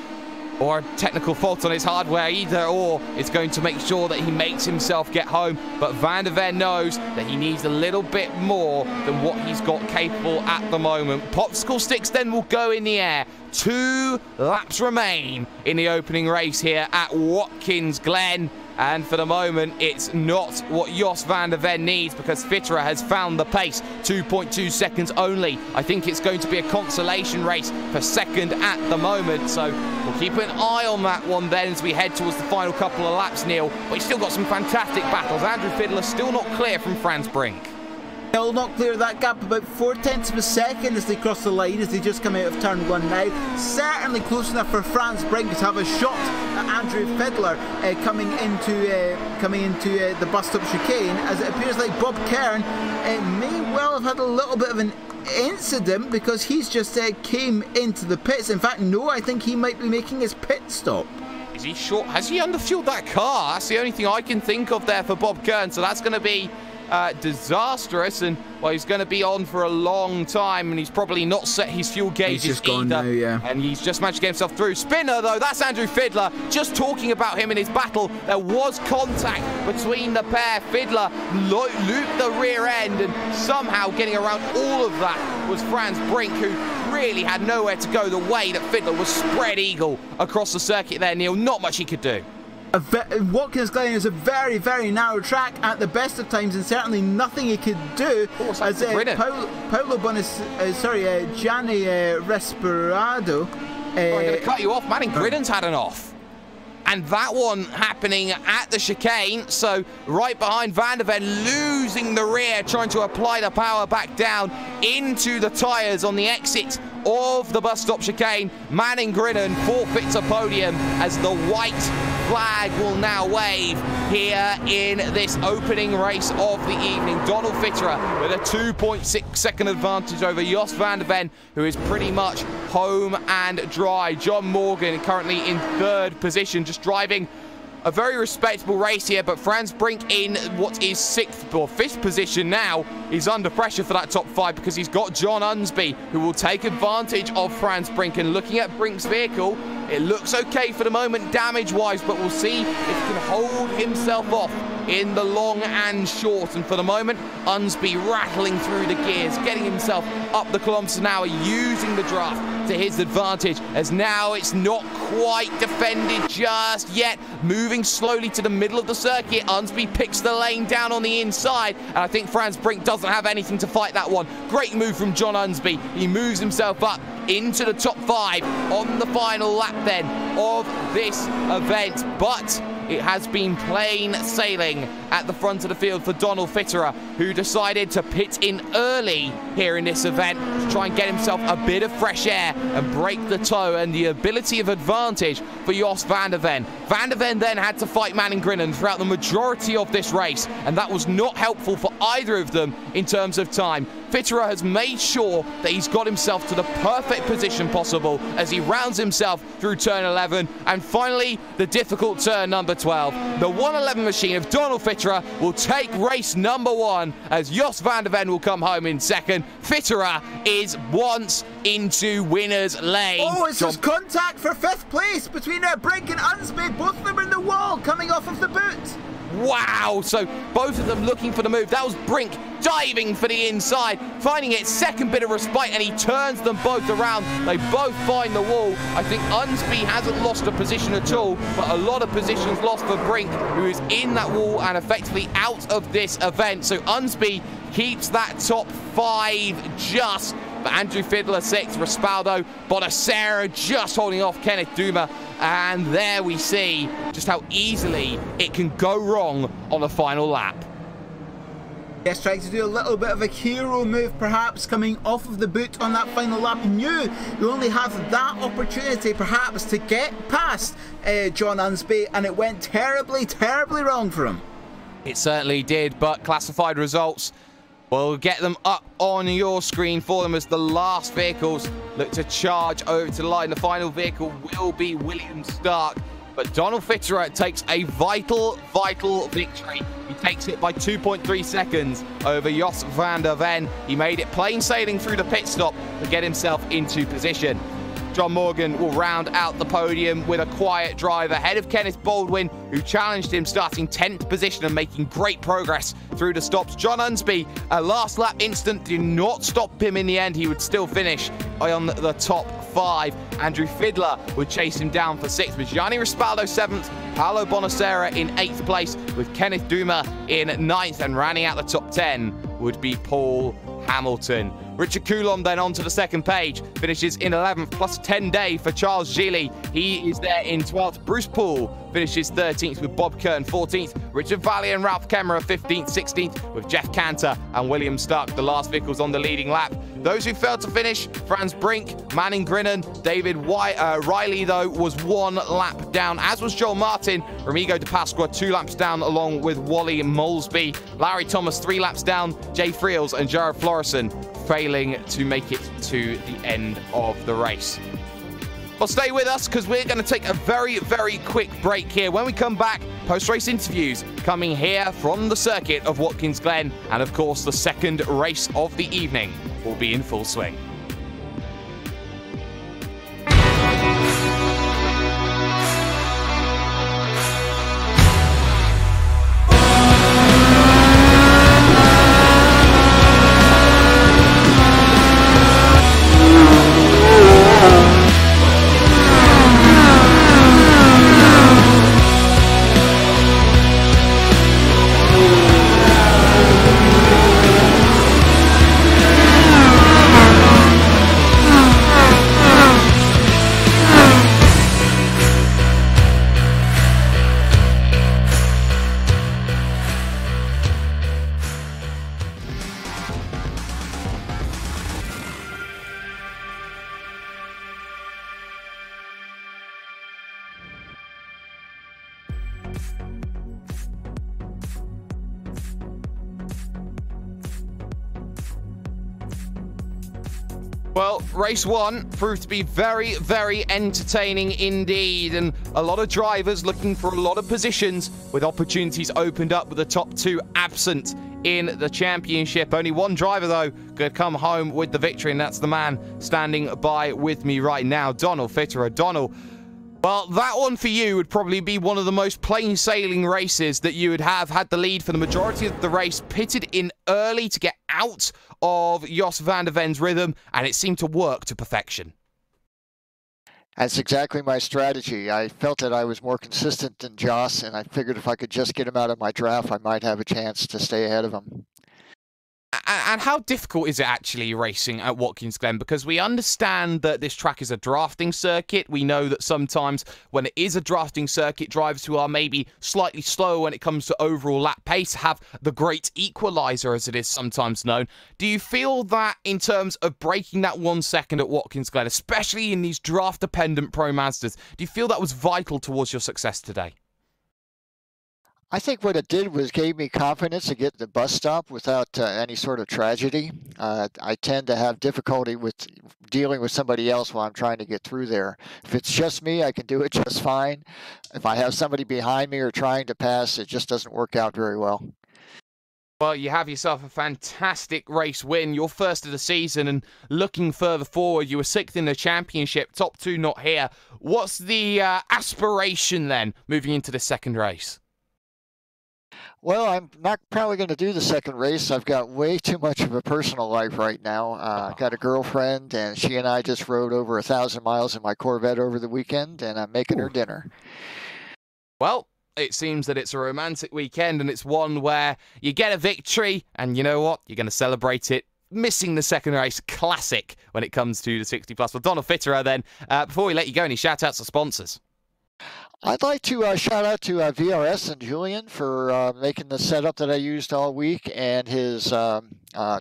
or a technical fault on his hardware. Either or is going to make sure that he makes himself get home. But Van der Ven knows that he needs a little bit more than what he's got capable at the moment. Popsicle sticks then will go in the air. Two laps remain in the opening race here at Watkins Glen. And for the moment, it's not what Jos van der Ven needs because Fitterer has found the pace. 2.2 seconds only. I think it's going to be a consolation race for second at the moment. So keep an eye on that one then as we head towards the final couple of laps, Neil. But he's still got some fantastic battles. Andrew Fiedler still not clear from Franz Brink. They'll not clear that gap about four tenths of a second as they cross the line as they just come out of turn one now. Certainly close enough for Franz Brink to have a shot at Andrew Fiddler uh, coming into uh, coming into uh, the bus stop chicane as it appears like Bob Kern uh, may well have had a little bit of an incident because he's just uh, came into the pits. In fact, no, I think he might be making his pit stop. Is he short? Has he underfueled that car? That's the only thing I can think of there for Bob Kern. So that's going to be uh, disastrous. And, well, he's going to be on for a long time, and he's probably not set his fuel gauges he's just either. Gone now, yeah. And he's just managed to get himself through. Spinner, though, that's Andrew Fiddler. Just talking about him in his battle, there was contact between the pair. Fiddler lo looped the rear end, and somehow getting around all of that was Franz Brink, who really had nowhere to go the way that Fiddler was spread eagle across the circuit there, Neil. Not much he could do. Watkins Glen is a very, very narrow track at the best of times, and certainly nothing he could do. Oh, as uh, Bonis, uh, sorry, uh, Gianni uh, Respirado. oh, I'm going to cut you off. Manning Grinnan's had an off. And that one happening at the chicane. So right behind Van der Ven, losing the rear, trying to apply the power back down into the tyres on the exit of the bus stop chicane. Manning Grinnan forfeits a podium as the white flag will now wave here in this opening race of the evening. Donald Fitterer with a 2.6 second advantage over Jos van der Ven, who is pretty much home and dry. John Morgan currently in third position, just driving a very respectable race here, but Franz Brink in what is sixth or fifth position now is under pressure for that top five because he's got John Unsby, who will take advantage of Franz Brink. And looking at Brink's vehicle, it looks okay for the moment damage-wise, but we'll see if he can hold himself off in the long and short. And for the moment, Unsby rattling through the gears, getting himself up the kilometres an hour, using the draft to his advantage, as now it's not quite defended just yet. Moving slowly to the middle of the circuit, Unsby picks the lane down on the inside, and I think Franz Brink doesn't have anything to fight that one. Great move from John Unsby. He moves himself up into the top five on the final lap then of this event, but it has been plain sailing at the front of the field for Donald Fitterer, who decided to pit in early here in this event to try and get himself a bit of fresh air and break the toe and the ability of advantage for Jos van der Ven. Van der Ven then had to fight Manning Grinnan throughout the majority of this race, and that was not helpful for either of them in terms of time. Fitterer has made sure that he's got himself to the perfect position possible as he rounds himself through turn 11 and finally the difficult turn number 12. The 111 machine of Donald Fitterer will take race number one as Jos van der Ven will come home in second. Fitterer is once into winner's lane. Oh, it's just contact for fifth place between uh, Brink and Unsby. Both of them are in the wall coming off of the boot. Wow, so both of them looking for the move. That was Brink diving for the inside, finding it second bit of respite, and he turns them both around. They both find the wall. I think Unsby hasn't lost a position at all, but a lot of positions lost for Brink, who is in that wall and effectively out of this event. So Unsby keeps that top five just but Andrew Fiddler six, Rispaldo, Bonacera just holding off Kenneth Duma. And there we see just how easily it can go wrong on the final lap. Yes, trying to do a little bit of a hero move, perhaps coming off of the boot on that final lap. You knew you only have that opportunity, perhaps, to get past uh, John Unsby, and it went terribly, terribly wrong for him. It certainly did, but classified results We'll get them up on your screen for them as the last vehicles look to charge over to the line. The final vehicle will be William Stark. But Donald Fitterer takes a vital, vital victory. He takes it by 2.3 seconds over Jos van der Ven. He made it plain sailing through the pit stop to get himself into position. John Morgan will round out the podium with a quiet drive ahead of Kenneth Baldwin, who challenged him starting 10th position and making great progress through the stops. John Unsby, a last lap instant, did not stop him in the end. He would still finish on the top five. Andrew Fiddler would chase him down for sixth, with Gianni Rispaldo seventh, Paolo Bonacera in eighth place, with Kenneth Duma in ninth, and rounding out the top 10 would be Paul Hamilton. Richard Coulomb then on to the second page, finishes in 11th, plus 10 day for Charles Gilly. He is there in 12th. Bruce Poole finishes 13th with Bob Kern 14th. Richard Valley and Ralph Kemmerer 15th, 16th with Jeff Cantor and William Stark, the last vehicles on the leading lap. Those who failed to finish, Franz Brink, Manning Grinnan, David White, uh, Riley, though, was one lap down, as was Joel Martin. Ramigo de Pasqua, two laps down, along with Wally Molesby. Larry Thomas, three laps down. Jay Friels and Jared Florison failing to make it to the end of the race. Well, stay with us because we're going to take a very, very quick break here. When we come back, post-race interviews coming here from the circuit of Watkins Glen. And of course, the second race of the evening will be in full swing. Well, race one proved to be very, very entertaining indeed, and a lot of drivers looking for a lot of positions with opportunities opened up with the top two absent in the championship. Only one driver, though, could come home with the victory, and that's the man standing by with me right now, Donald Fitterer. Donald, well, that one for you would probably be one of the most plain sailing races that you would have had the lead for the majority of the race, pitted in early to get out of Jos van der Ven's rhythm, and it seemed to work to perfection. That's exactly my strategy. I felt that I was more consistent than Joss, and I figured if I could just get him out of my draft, I might have a chance to stay ahead of him. And how difficult is it actually racing at Watkins Glen? Because we understand that this track is a drafting circuit. We know that sometimes when it is a drafting circuit, drivers who are maybe slightly slow when it comes to overall lap pace have the great equalizer, as it is sometimes known. Do you feel that in terms of breaking that one second at Watkins Glen, especially in these draft dependent Pro Mazdas, do you feel that was vital towards your success today? I think what it did was gave me confidence to get to the bus stop without uh, any sort of tragedy. Uh, I tend to have difficulty with dealing with somebody else while I'm trying to get through there. If it's just me, I can do it just fine. If I have somebody behind me or trying to pass, it just doesn't work out very well. Well, you have yourself a fantastic race win, your first of the season, and looking further forward, you were sixth in the championship, top two not here. What's the uh, aspiration then moving into the second race? Well, I'm not probably going to do the second race. I've got way too much of a personal life right now. Uh, I've got a girlfriend, and she and I just rode over a thousand miles in my Corvette over the weekend, and I'm making Ooh. her dinner. Well, it seems that it's a romantic weekend, and it's one where you get a victory, and you know what? You're going to celebrate it missing the second race classic when it comes to the 60 plus. Well, Donald Fitterer, then, uh, before we let you go, any shout outs to sponsors? I'd like to uh, shout out to uh, VRS and Julian for uh, making the setup that I used all week and his um, uh,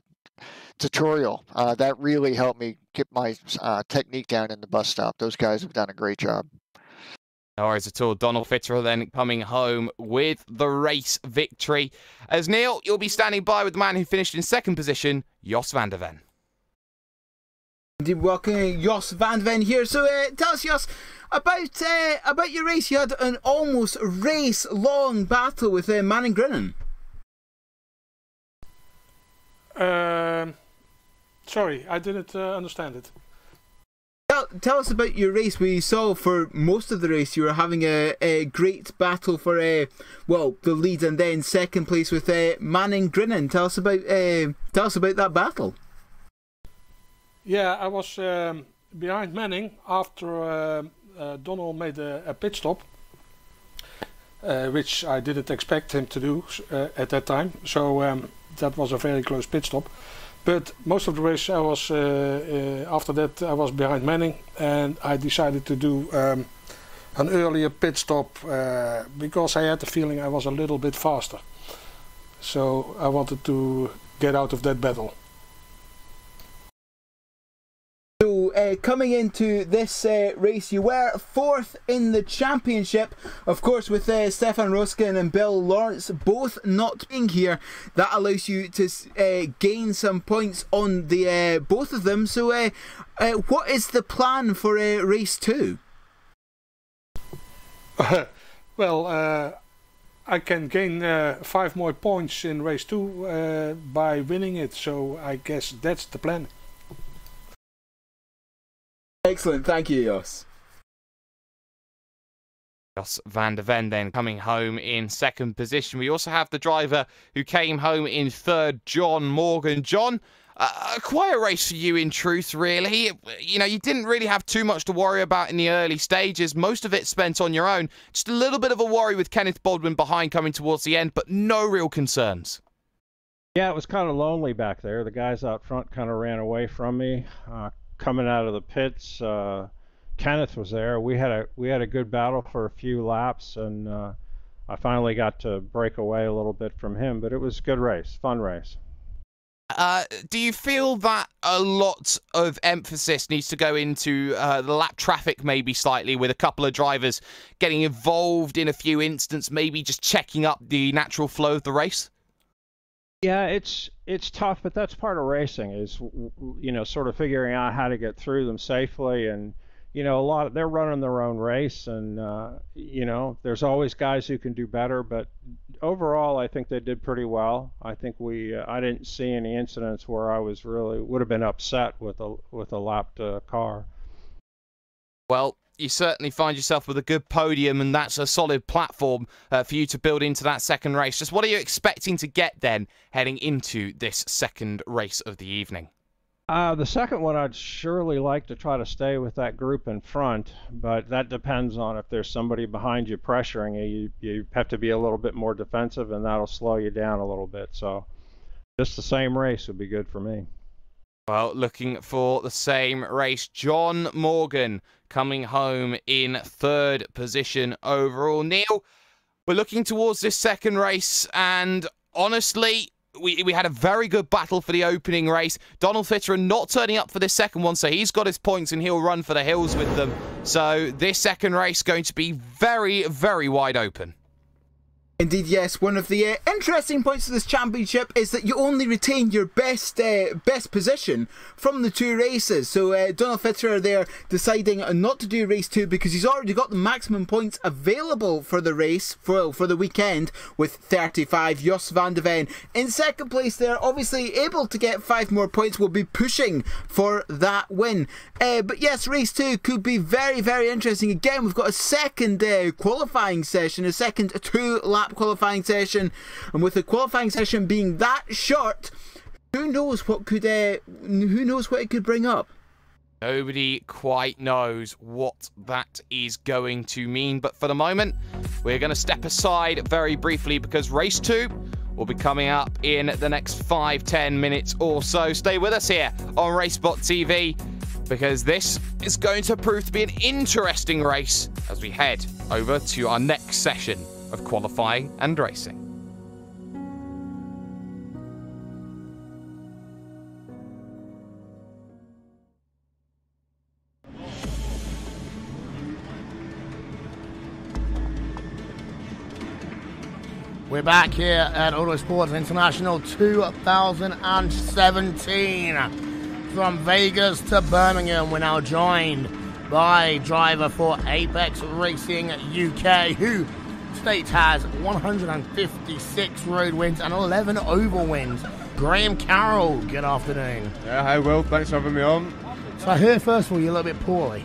tutorial. Uh, that really helped me get my uh, technique down in the bus stop. Those guys have done a great job. No worries at all. Donald Fitterer then coming home with the race victory. As Neil, you'll be standing by with the man who finished in second position, Jos van der Ven. Indeed, welcome Jos van Ven here. So tell us, Jos, about uh, about your race, you had an almost race-long battle with uh, Manning Grinnan. Um, sorry, I didn't uh, understand it. Tell, tell us about your race. We saw for most of the race you were having a, a great battle for uh, well the lead and then second place with uh, Manning Grinnan. Tell us about uh, tell us about that battle. Yeah, I was um, behind Manning after uh, uh, Donald made a, a pit stop, uh, which I didn't expect him to do uh, at that time. So um, that was a very close pit stop. But most of the race, I was uh, uh, after that I was behind Manning, and I decided to do um, an earlier pit stop because I had the feeling I was a little bit faster. So I wanted to get out of that battle. Uh, coming into this uh, race, you were fourth in the championship. Of course, with uh, Stefan Roskin and Bill Lawrence both not being here, that allows you to uh, gain some points on the uh, both of them. So, uh, what is the plan for race two? well, I can gain five more points in race two by winning it. So, I guess that's the plan. Excellent, thank you, Jos. Jos van der Ven then coming home in second position. We also have the driver who came home in third, John Morgan. John, uh, quite a race for you in truth, really. You know, you didn't really have too much to worry about in the early stages. Most of it spent on your own. Just a little bit of a worry with Kenneth Baldwin behind coming towards the end, but no real concerns. Yeah, it was kind of lonely back there. The guys out front kind of ran away from me. Uh, coming out of the pits. Uh, Kenneth was there. We had a we had a good battle for a few laps, and uh, I finally got to break away a little bit from him. But it was a good race, fun race. Uh, do you feel that a lot of emphasis needs to go into uh, the lap traffic, maybe slightly, with a couple of drivers getting involved in a few instances, maybe just checking up the natural flow of the race? Yeah, it's it's tough, but that's part of racing. Is you know sort of figuring out how to get through them safely, and you know a lot of, they're running their own race, and uh, you know there's always guys who can do better, but overall I think they did pretty well. I think we uh, I didn't see any incidents where I was really would have been upset with a with a lapped uh, car. Well, you certainly find yourself with a good podium, and that's a solid platform uh, for you to build into that second race. Just what are you expecting to get then heading into this second race of the evening? Uh, the second one, I'd surely like to try to stay with that group in front, but that depends on if there's somebody behind you pressuring you. You, you have to be a little bit more defensive, and that'll slow you down a little bit. So, just the same race would be good for me. Well, looking for the same race. John Morgan coming home in third position overall. Neil, we're looking towards this second race, and honestly, we, we had a very good battle for the opening race. Donald Fitterer not turning up for this second one, so he's got his points and he'll run for the hills with them. So this second race going to be very, very wide open. Indeed, yes. One of the uh, interesting points of this championship is that you only retain your best uh, best position from the two races. So uh, Donald Fitterer there deciding not to do race two because he's already got the maximum points available for the race for for the weekend with 35. Jos van de Ven in second place there, obviously able to get five more points. Will be pushing for that win. Uh, but yes, race two could be very very interesting. Again, we've got a second uh, qualifying session, a second two lap qualifying session, and with the qualifying session being that short, who knows what could uh, who knows what it could bring up. Nobody quite knows what that is going to mean, but for the moment, we're going to step aside very briefly because race two will be coming up in the next five, ten minutes or so. Stay with us here on RaceSpot TV because this is going to prove to be an interesting race as we head over to our next session of qualifying and racing. We're back here at Autosports International 2017. From Vegas to Birmingham, we're now joined by driver for Apex Racing UK, who states has 156 road wins and 11 oval wins. Graham Carroll, good afternoon. Yeah, hi Will, thanks for having me on. So I heard first of all you're a little bit poorly.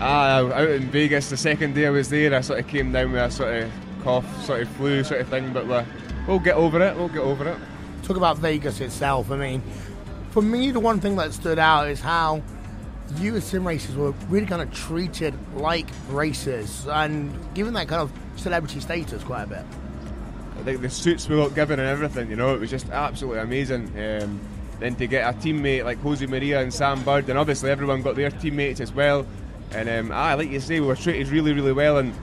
Ah, out in Vegas the second day I was there, I sort of came down with a sort of cough, sort of flu sort of thing, but we'll, we'll get over it, we'll get over it. Talk about Vegas itself, I mean, for me the one thing that stood out is how you as sim racers were really kind of treated like racers and given that kind of celebrity status quite a bit. I think the suits we got given and everything, you know, it was just absolutely amazing. Um, then to get a teammate like Jose Maria and Sam Bird, and obviously everyone got their teammates as well. And um, ah, like you say, we were treated really, really well. And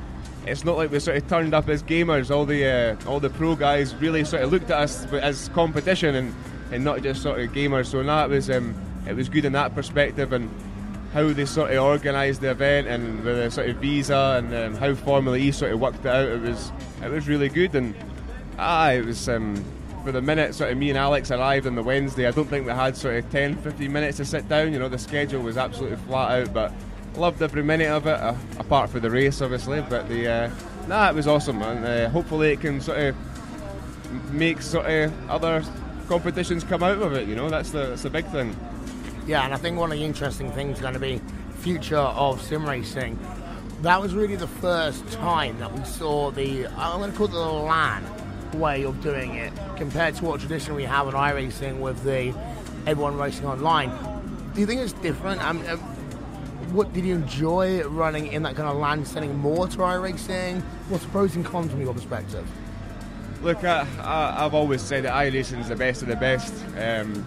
it's not like we sort of turned up as gamers. All the uh, all the pro guys really sort of looked at us as competition and, and not just sort of gamers. So that was um, it was good in that perspective. And how they sort of organised the event and with the sort of visa and um, how Formula E sort of worked it out. It was it was really good and ah, it was um, for the minute sort of me and Alex arrived on the Wednesday. I don't think we had sort of 10, 15 minutes to sit down. You know, the schedule was absolutely flat out, but loved every minute of it. Uh, apart from the race, obviously, but the uh, nah, it was awesome, and uh, hopefully it can sort of make sort of other competitions come out of it. You know, that's the that's the big thing. Yeah, and I think one of the interesting things is going to be future of sim racing. That was really the first time that we saw the I'm going to call it the LAN way of doing it compared to what traditionally we have in iRacing with the everyone racing online. Do you think it's different? Um, um, what did you enjoy running in that kind of LAN setting more to iRacing? What's the pros and cons from your perspective? Look, I, have always said that iRacing is the best of the best. Um,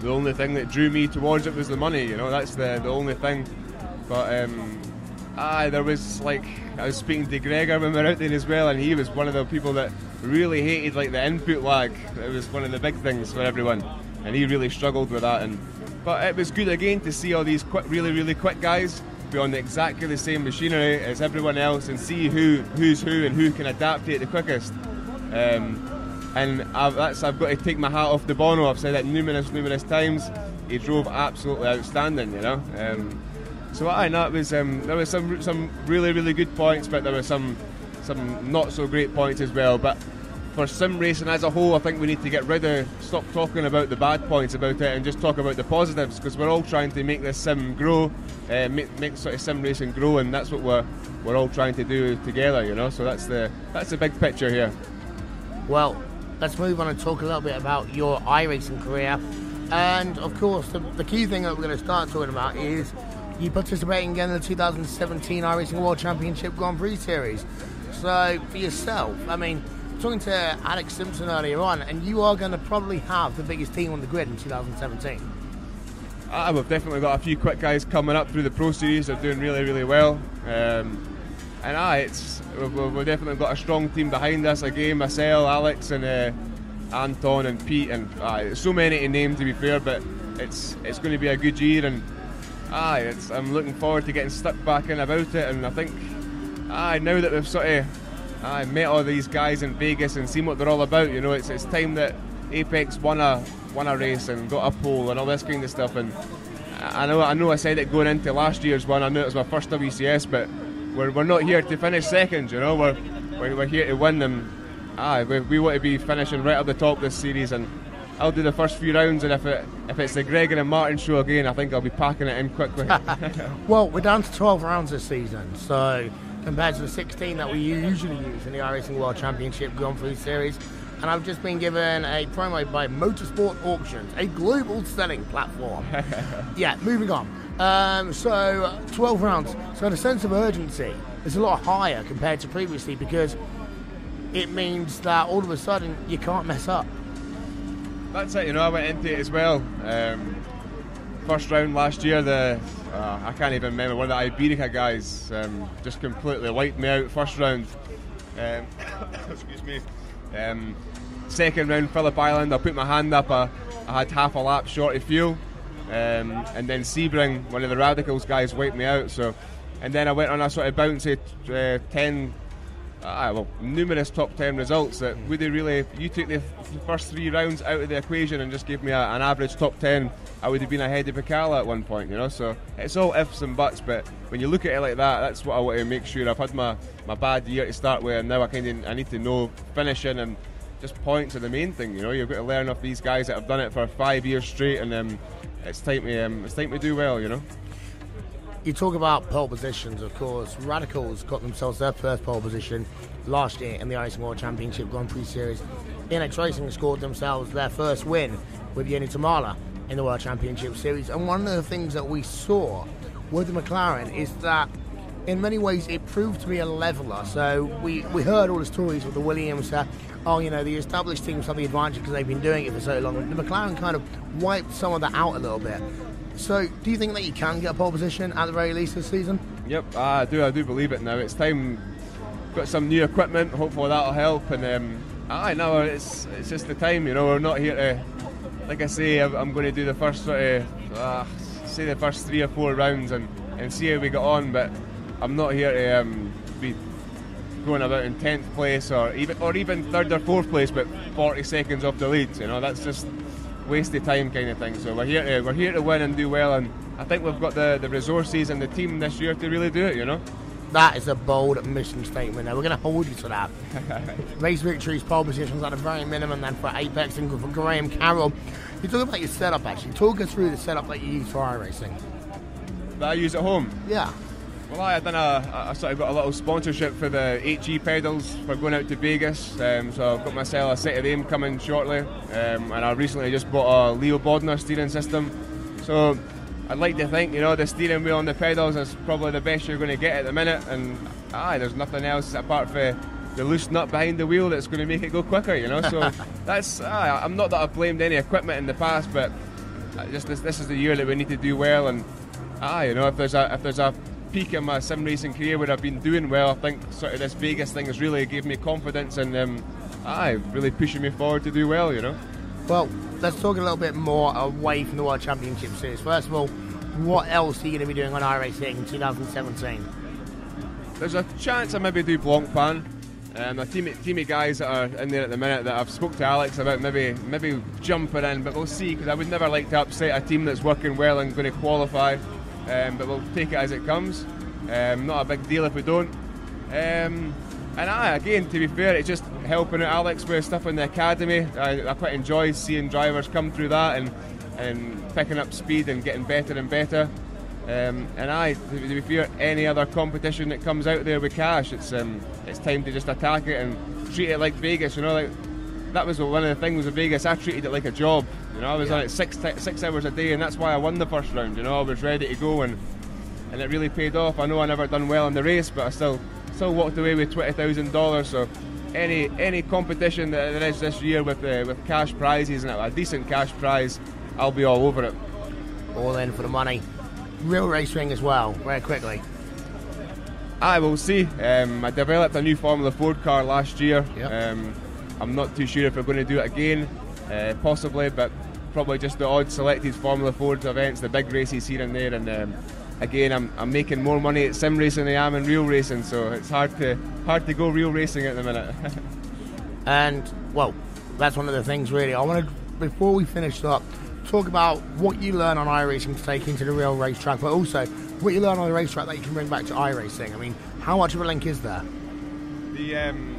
the only thing that drew me towards it was the money. You know, that's the the only thing. But um, aye, there was like I was speaking to Greger when we were out there as well, and he was one of the people that really hated like the input lag. It was one of the big things for everyone, and he really struggled with that. And but it was good again to see all these quick, really really quick guys be on exactly the same machinery as everyone else and see who who's who and who can adapt it the quickest. Um, and I've, that's I've got to take my hat off to Bono. I've said that numerous, numerous times. He drove absolutely outstanding, you know. Um, so I know it was um, there was some some really really good points, but there were some some not so great points as well. But for sim racing as a whole, I think we need to get rid of stop talking about the bad points about it and just talk about the positives because we're all trying to make this sim grow, uh, make, make sort of sim racing grow, and that's what we're we're all trying to do together, you know. So that's the that's the big picture here. Well, let's move on and talk a little bit about your iRacing career. And of course, the, the key thing that we're going to start talking about is you participating again in the 2017 iRacing World Championship Grand Prix Series. So for yourself, I mean, talking to Alex Simpson earlier on, and you are going to probably have the biggest team on the grid in 2017. Ah, we've definitely got a few quick guys coming up through the Pro Series. They're doing really, really well. Um, and ah, it's we've, we've, definitely got a strong team behind us. Again, myself, Alex, and uh, Anton and Pete, and uh, so many to name to be fair. But it's it's going to be a good year, and ah, it's, I'm looking forward to getting stuck back in about it. And I think ah, now that we've sort of ah, met all these guys in Vegas and seen what they're all about, you know, it's it's time that Apex won a won a race and got a pole and all this kind of stuff. And I know I know I said it going into last year's one. I knew it was my first WCS, but we're, we're not here to finish second. You know, we're we're, we're here to win. them. ah, we, we want to be finishing right up the top this series. And I'll do the first few rounds, and if it if it's the Greger and Martin show again, I think I'll be packing it in quickly. well, we're down to 12 rounds this season, so compared to the 16 that we usually use in the iRacing World Championship Grand Prix Series, and I've just been given a promo by Motorsport Auctions, a global selling platform. yeah, moving on. Um, so, 12 rounds. So, the sense of urgency is a lot higher compared to previously because it means that all of a sudden you can't mess up. That's it, you know, I went into it as well. Um, first round last year, the uh, I can't even remember one of the Iberica guys um, just completely wiped me out first round. Um, excuse me. Um, second round, Phillip Island, I put my hand up, I, I had half a lap short of fuel. Um, and then Sebring, one of the Radicals guys, wiped me out. So, and then I went on a sort of bouncy uh, 10, uh, well, numerous top 10 results that would they really, you took the first three rounds out of the equation and just gave me a, an average top 10, I would have been ahead of Picala at one point, you know. So it's all ifs and buts, but when you look at it like that, that's what I want to make sure. I've had my, my bad year to start with, and now I kind of I need to know finishing and just points are the main thing. You know, you've got to learn off these guys that have done it for five years straight, and um, it's time to um, it's time to do well. You know. You talk about pole positions, of course. Radicals got themselves their first pole position last year in the Ice World Championship Grand Prix Series. NX Racing scored themselves their first win with Jenny Tamala in the World Championship Series. And one of the things that we saw with the McLaren is that in many ways it proved to be a leveler. So we, we heard all the stories of the Williams that oh, you know, the established teams have the advantage because they've been doing it for so long. The McLaren kind of wiped some of that out a little bit. So, do you think that you can get a pole position at the very least this season? Yep, I do. I do believe it now. It's time. Got some new equipment. Hopefully that'll help. And um, I know it's it's just the time. You know, we're not here to. Like I say, I'm going to do the first sort of, uh, say the first three or four rounds and, and see how we get on. But I'm not here to um, be going about in tenth place or even or even third or fourth place, but 40 seconds off the lead. You know, that's just wasted time kind of thing. So we're here to we're here to win and do well, and I think we've got the, the resources and the team this year to really do it. You know. That is a bold mission statement. Now we're going to hold you to that. Race victories, pole positions at the very minimum, then for Apex and for Graham Carroll. You talk about your setup actually. Talk us through the setup that you use for iRacing. That I use at home. Yeah. Well, I done a, I sort of got a little sponsorship for the HE pedals for going out to Vegas. Um, so I've got myself a set of them coming shortly, um, and I recently just bought a Leo Bodnar steering system. So I'd like to think, you know, the steering wheel and the pedals is probably the best you're going to get at the minute, and aye, there's nothing else apart from the loose nut behind the wheel that's going to make it go quicker, you know. So that's aye, I'm not that I've blamed any equipment in the past, but just this, this is the year that we need to do well, and aye, you know, if there's a if there's a peak in my sim racing career where I've been doing well. I think sort of this Vegas thing has really given me confidence and um, aye, really pushing me forward to do well, you know. Well, let's talk a little bit more away from the World Championship Series. First of all, what else are you going to be doing on iRacing in 2017? There's a chance I maybe do Blancpain. Um, a team, team of guys that are in there at the minute that I've spoke to Alex about maybe maybe jumping in, but we'll see because I would never like to upset a team that's working well and going to qualify um, but we'll take it as it comes. Um, not a big deal if we don't. Um, and I, again, to be fair, it's just helping out Alex with stuff in the academy. I, I quite enjoy seeing drivers come through that and, and picking up speed and getting better and better. Um, and I, to be fair, any other competition that comes out there with cash, it's um, it's time to just attack it and treat it like Vegas. You know, like that was one of the things with Vegas. I treated it like a job. You know, I was Yeah. on it six six hours a day, and that's why I won the first round. You know, I was ready to go, and and it really paid off. I know I never done well in the race, but I still still walked away with twenty thousand dollars. So any any competition that there is this year with uh, with cash prizes and a decent cash prize, I'll be all over it. All in for the money. Real racing as well, very quickly. I will see. Um, I developed a new Formula Ford car last year. Yep. Um, I'm not too sure if we're going to do it again, uh, possibly, but probably just the odd selected Formula Ford events, the big races here and there. And um, again, I'm, I'm making more money at sim racing than I am in real racing, so it's hard to hard to go real racing at the minute. And well, that's one of the things really. I want to before we finish up, talk about what you learn on iRacing to take into the real racetrack, but also what you learn on the racetrack that you can bring back to iRacing. I mean, how much of a link is there? the um,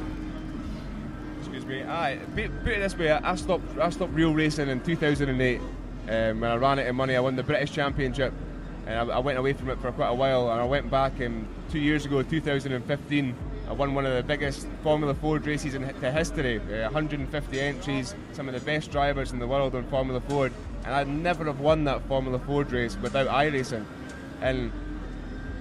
me. I put, it this way. I stopped. I stopped real racing in 2008 um, when I ran out of money. I won the British Championship, and I, I went away from it for quite a while. And I went back um, two years ago, 2015. I won one of the biggest Formula Ford races in to history. Uh, 150 entries, some of the best drivers in the world on Formula Ford, and I'd never have won that Formula Ford race without iRacing. And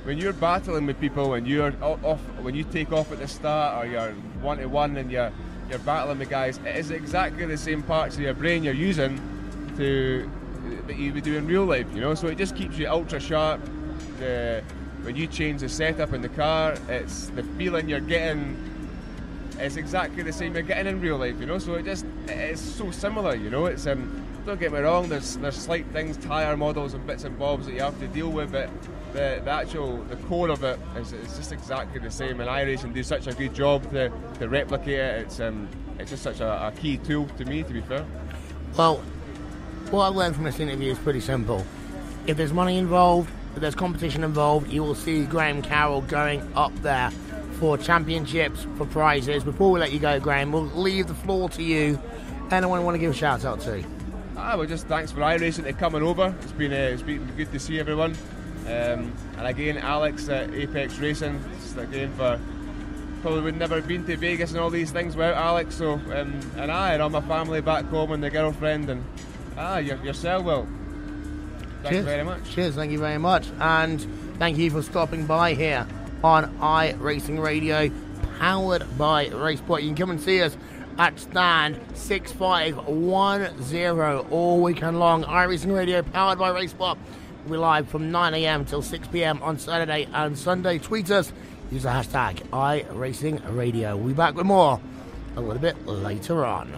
when you're battling with people and you're off when you take off at the start or you're one to one and you're you're battling the guys, it is exactly the same parts of your brain you're using to that you would do in real life, you know. So it just keeps you ultra sharp. The, when you change the setup in the car, it's the feeling you're getting. It's exactly the same you're getting in real life, you know. So it just it's so similar, you know. It's um, don't get me wrong. There's there's slight things, tire models and bits and bobs that you have to deal with, but the, the actual the core of it is, is just exactly the same. And iRacing do such a good job to, to replicate it. It's um, it's just such a, a key tool to me, to be fair. Well, what I've learned from this interview is pretty simple. If there's money involved, if there's competition involved, you will see Graham Carroll going up there for championships, for prizes. Before we let you go, Graham, we'll leave the floor to you. Anyone you want to give a shout out to? Ah, well, just thanks for iRacing to coming over. It's been uh, it's been good to see everyone. Um, and again, Alex at Apex Racing, just again for probably would never have been to Vegas and all these things without Alex. So um, and I and all my family back home and the girlfriend and ah your, yourself, Will. Thank you Cheers. very much. Cheers, thank you very much. And thank you for stopping by here on iRacing Radio, powered by RaceSpot. You can come and see us at stand 6510 all weekend long. iRacing Radio, powered by RaceSpot. We're live from 9am till 6pm on Saturday and Sunday. Tweet us, use the hashtag iRacing Radio. We'll be back with more a little bit later on.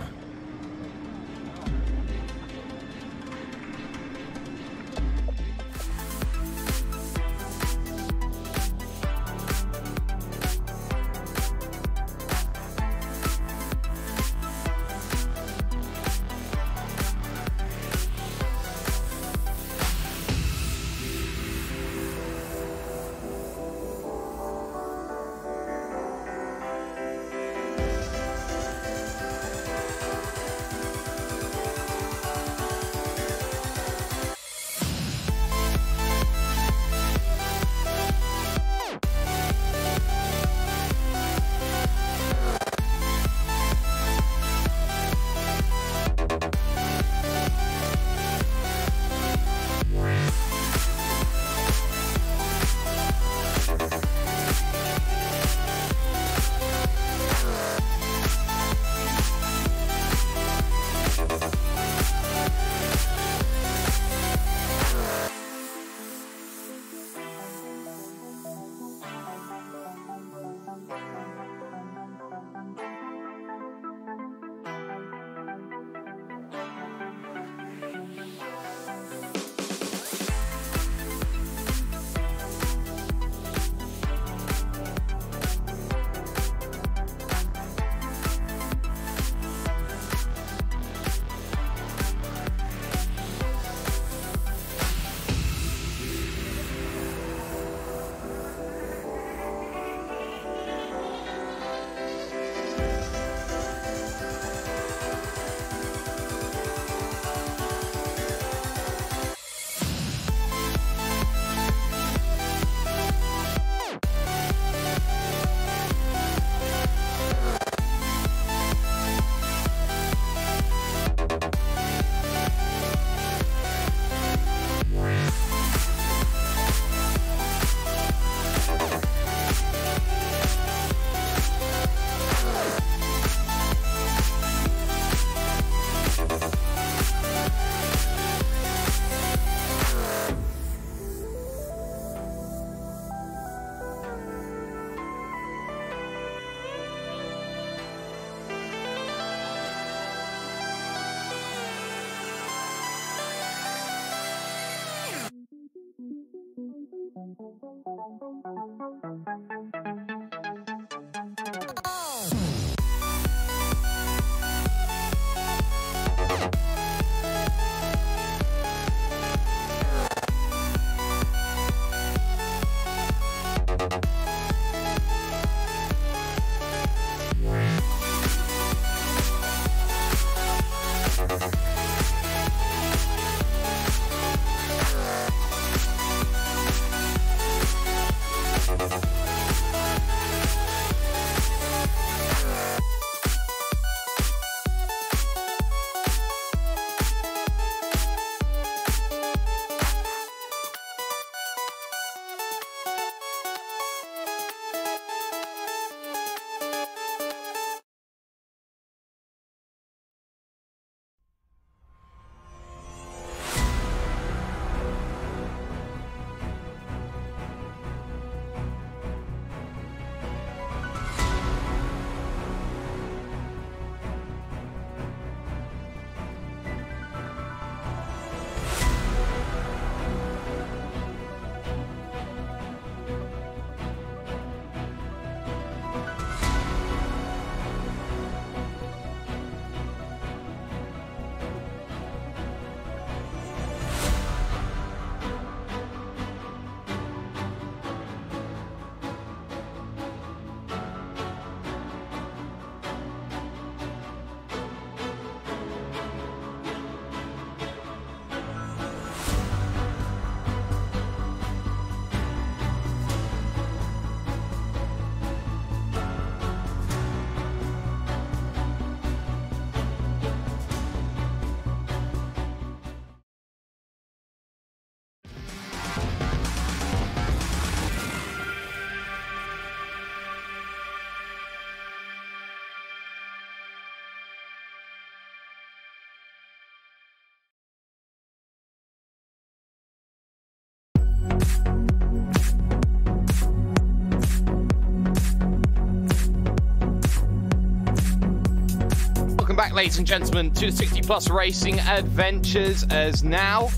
Welcome back, ladies and gentlemen, to the 60 Plus Racing Adventures. As now,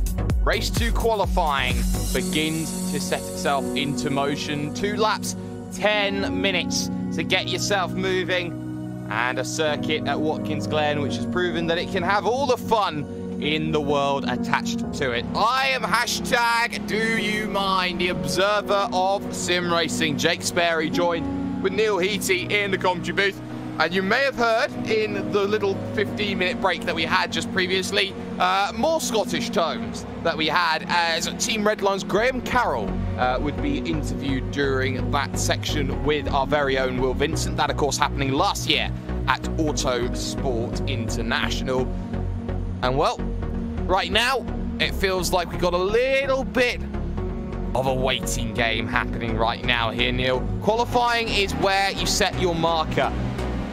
race two qualifying begins to set itself into motion. Two laps, 10 minutes to get yourself moving. And a circuit at Watkins Glen, which has proven that it can have all the fun in the world attached to it. I am hashtag do you mind the observer of sim racing. Jake Sperry joined with Neil Heaty in the commentary booth. And you may have heard in the little 15 minute break that we had just previously, uh, more Scottish tones that we had as Team Redline's Graham Carroll uh, would be interviewed during that section with our very own Will Vincent. That, of course, happening last year at Autosport International. And well, right now, it feels like we've got a little bit of a waiting game happening right now here, Neil. Qualifying is where you set your marker.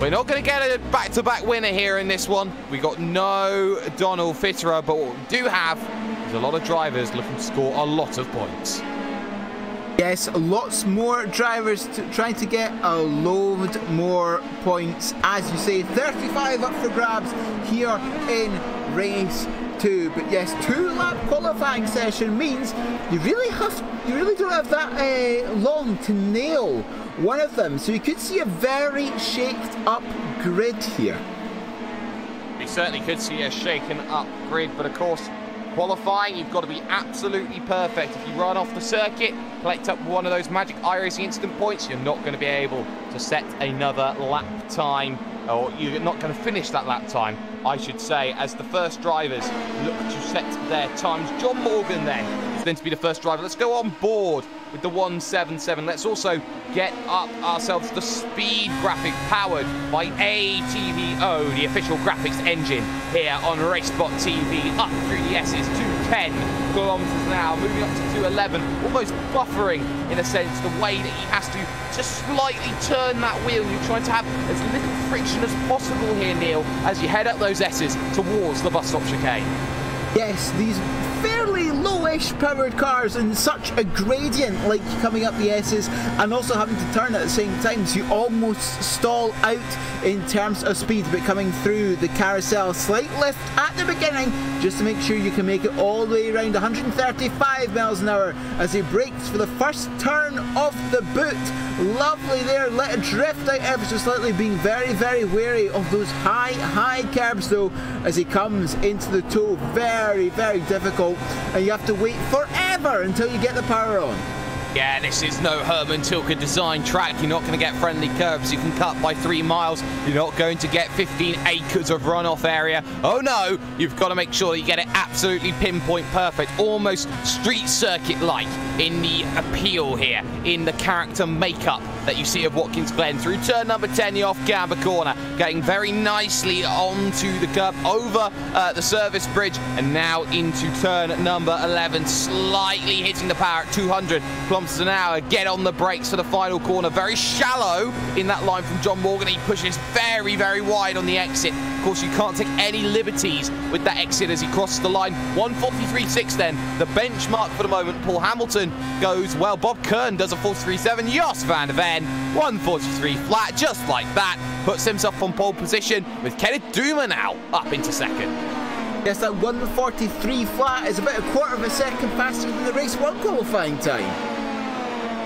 We're not going to get a back-to-back winner here in this one. We got no Donald Fitterer, but what we do have is a lot of drivers looking to score a lot of points. Yes, lots more drivers trying to get a load more points. As you say, 35 up for grabs here in race two. But yes, two lap qualifying session means you really have, you really don't have that uh, long to nail one of them. So you could see a very shaped up grid here. We certainly could see a shaken up grid, but of course, qualifying, you've got to be absolutely perfect. If you run off the circuit, collect up one of those magic iRacing incident points, you're not going to be able to set another lap time, or you're not going to finish that lap time, I should say, as the first drivers look to set their times. John Morgan then is going to be the first driver. Let's go on board with the 177. Let's also get up ourselves the speed graphic powered by ATVO, the official graphics engine here on RaceSpot TV, up through the S's to 10 kilometers an hour, moving up to 211, almost buffering in a sense the way that he has to just slightly turn that wheel. You're trying to have as little friction as possible here, Neil, as you head up those S's towards the bus stop chicane. Yes, these fairly lowish powered cars in such a gradient like coming up the S's and also having to turn at the same time. So you almost stall out in terms of speed but coming through the carousel slight lift at the beginning just to make sure you can make it all the way around 135 miles an hour as he brakes for the first turn of the boot. Lovely there let it drift out ever so slightly being very very wary of those high high curbs though as he comes into the toe very very difficult and you have to wait forever until you get the power on. Yeah, this is no Hermann Tilke design track. You're not going to get friendly curves. You can cut by three miles. You're not going to get 15 acres of runoff area. Oh no, you've got to make sure you get it absolutely pinpoint perfect, almost street circuit-like in the appeal here, in the character makeup that you see of Watkins Glen through turn number 10, the off-camber corner, getting very nicely onto the curb, over uh, the service bridge, and now into turn number 11, slightly hitting the power at 200 kilometers an hour. Get on the brakes for the final corner. Very shallow in that line from John Morgan. He pushes very, very wide on the exit. Of course, you can't take any liberties with that exit as he crosses the line. 143.6 then, the benchmark for the moment. Paul Hamilton goes well. Bob Kern does a 43.7. Jos van der Ven, 143 flat, just like that. Puts himself on pole position with Kenneth Duma now up into second. Yes, that 143 flat is about a quarter of a second faster than the race one qualifying time.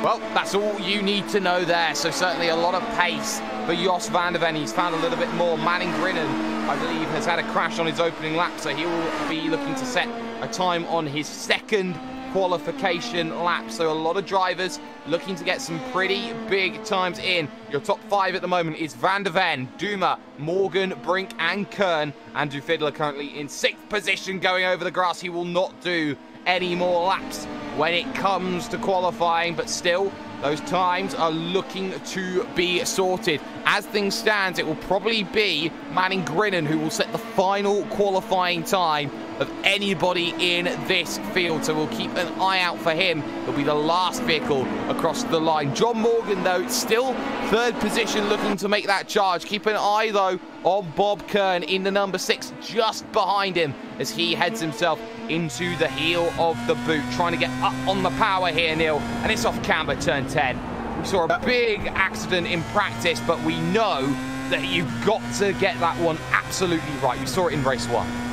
Well, that's all you need to know there. So certainly a lot of pace for Jos van der Ven. He's found a little bit more. Manning Grinnan, I believe, has had a crash on his opening lap, so he will be looking to set a time on his second qualification lap. So a lot of drivers looking to get some pretty big times in. Your top five at the moment is Van der Ven, Duma, Morgan, Brink, and Kern. Andrew Fiddler currently in sixth position going over the grass. He will not do any more laps when it comes to qualifying, but still, those times are looking to be sorted. As things stand, it will probably be Manning Grinnan who will set the final qualifying time of anybody in this field. So we'll keep an eye out for him. He'll be the last vehicle across the line. John Morgan, though, still third position looking to make that charge. Keep an eye, though, on Bob Kern in the number six, just behind him as he heads himself into the heel of the boot, trying to get up on the power here, Neil. And it's off camber, turn 10. We saw a big accident in practice, but we know that you've got to get that one absolutely right. We saw it in race one.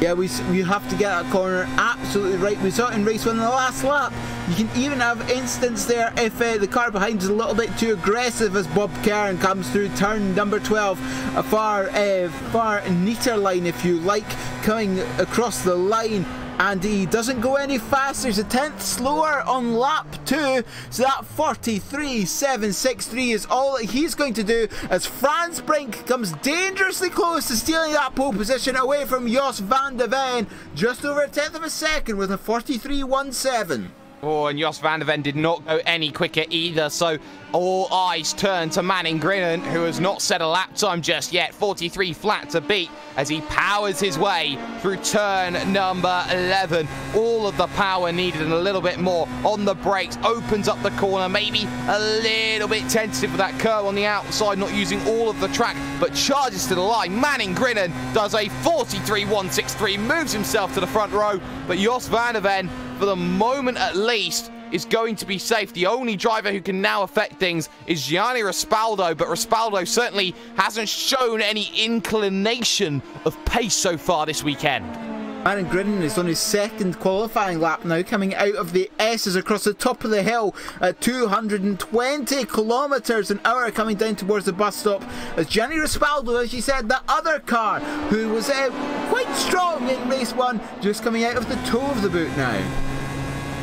Yeah, we, we have to get that corner absolutely right. We saw it in race one the last lap. You can even have instance there if uh, the car behind is a little bit too aggressive as Bob Kern comes through turn number 12. A far, uh, far neater line, if you like, coming across the line and he doesn't go any faster. He's a tenth slower on lap two, so that 43.763 is all that he's going to do as Frans Brink comes dangerously close to stealing that pole position away from Jos van der Ven, just over a tenth of a second with a 43.17. Oh, and Jos van der Ven did not go any quicker either, so all eyes turn to Manning Grinnan, who has not set a lap time just yet. 43 flat to beat as he powers his way through turn number 11. All of the power needed and a little bit more on the brakes. Opens up the corner, maybe a little bit tentative with that curve on the outside, not using all of the track, but charges to the line. Manning Grinnan does a 43.163, moves himself to the front row, but Jos van der Ven for the moment at least, is going to be safe. The only driver who can now affect things is Gianni Rispaldo, but Rispaldo certainly hasn't shown any inclination of pace so far this weekend. Aaron Grinnan is on his second qualifying lap now, coming out of the S's across the top of the hill at 220 kilometres an hour, coming down towards the bus stop. As Gianni Rispaldo, as you said, the other car who was uh, quite strong in race one, just coming out of the toe of the boot now.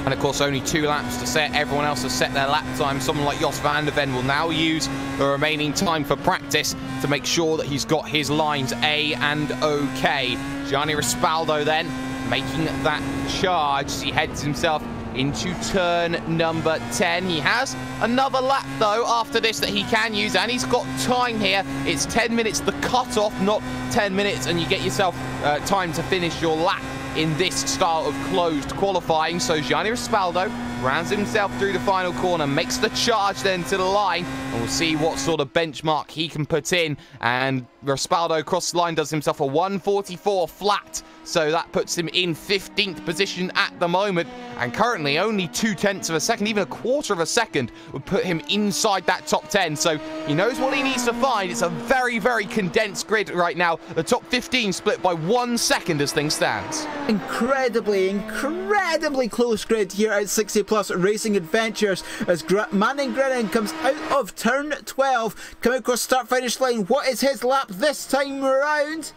And of course, only two laps to set. Everyone else has set their lap time. Someone like Jos van der Ven will now use the remaining time for practice to make sure that he's got his lines A and OK. Gianni Rispaldo then making that charge he heads himself into turn number 10. He has another lap, though, after this that he can use, and he's got time here. It's 10 minutes, the cut-off, not 10 minutes, and you get yourself uh, time to finish your lap in this style of closed qualifying. So Gianni Rispaldo rounds himself through the final corner, makes the charge then to the line, and we'll see what sort of benchmark he can put in. And Rispaldo across the line does himself a 144 flat so that puts him in 15th position at the moment. And currently, only two tenths of a second, even a quarter of a second, would put him inside that top 10. So he knows what he needs to find. It's a very, very condensed grid right now. The top 15 split by one second as things stand. Incredibly, incredibly close grid here at 60 Plus Racing Adventures as Gr- Manning Grinnan comes out of turn 12, coming across start finish line. What is his lap this time around?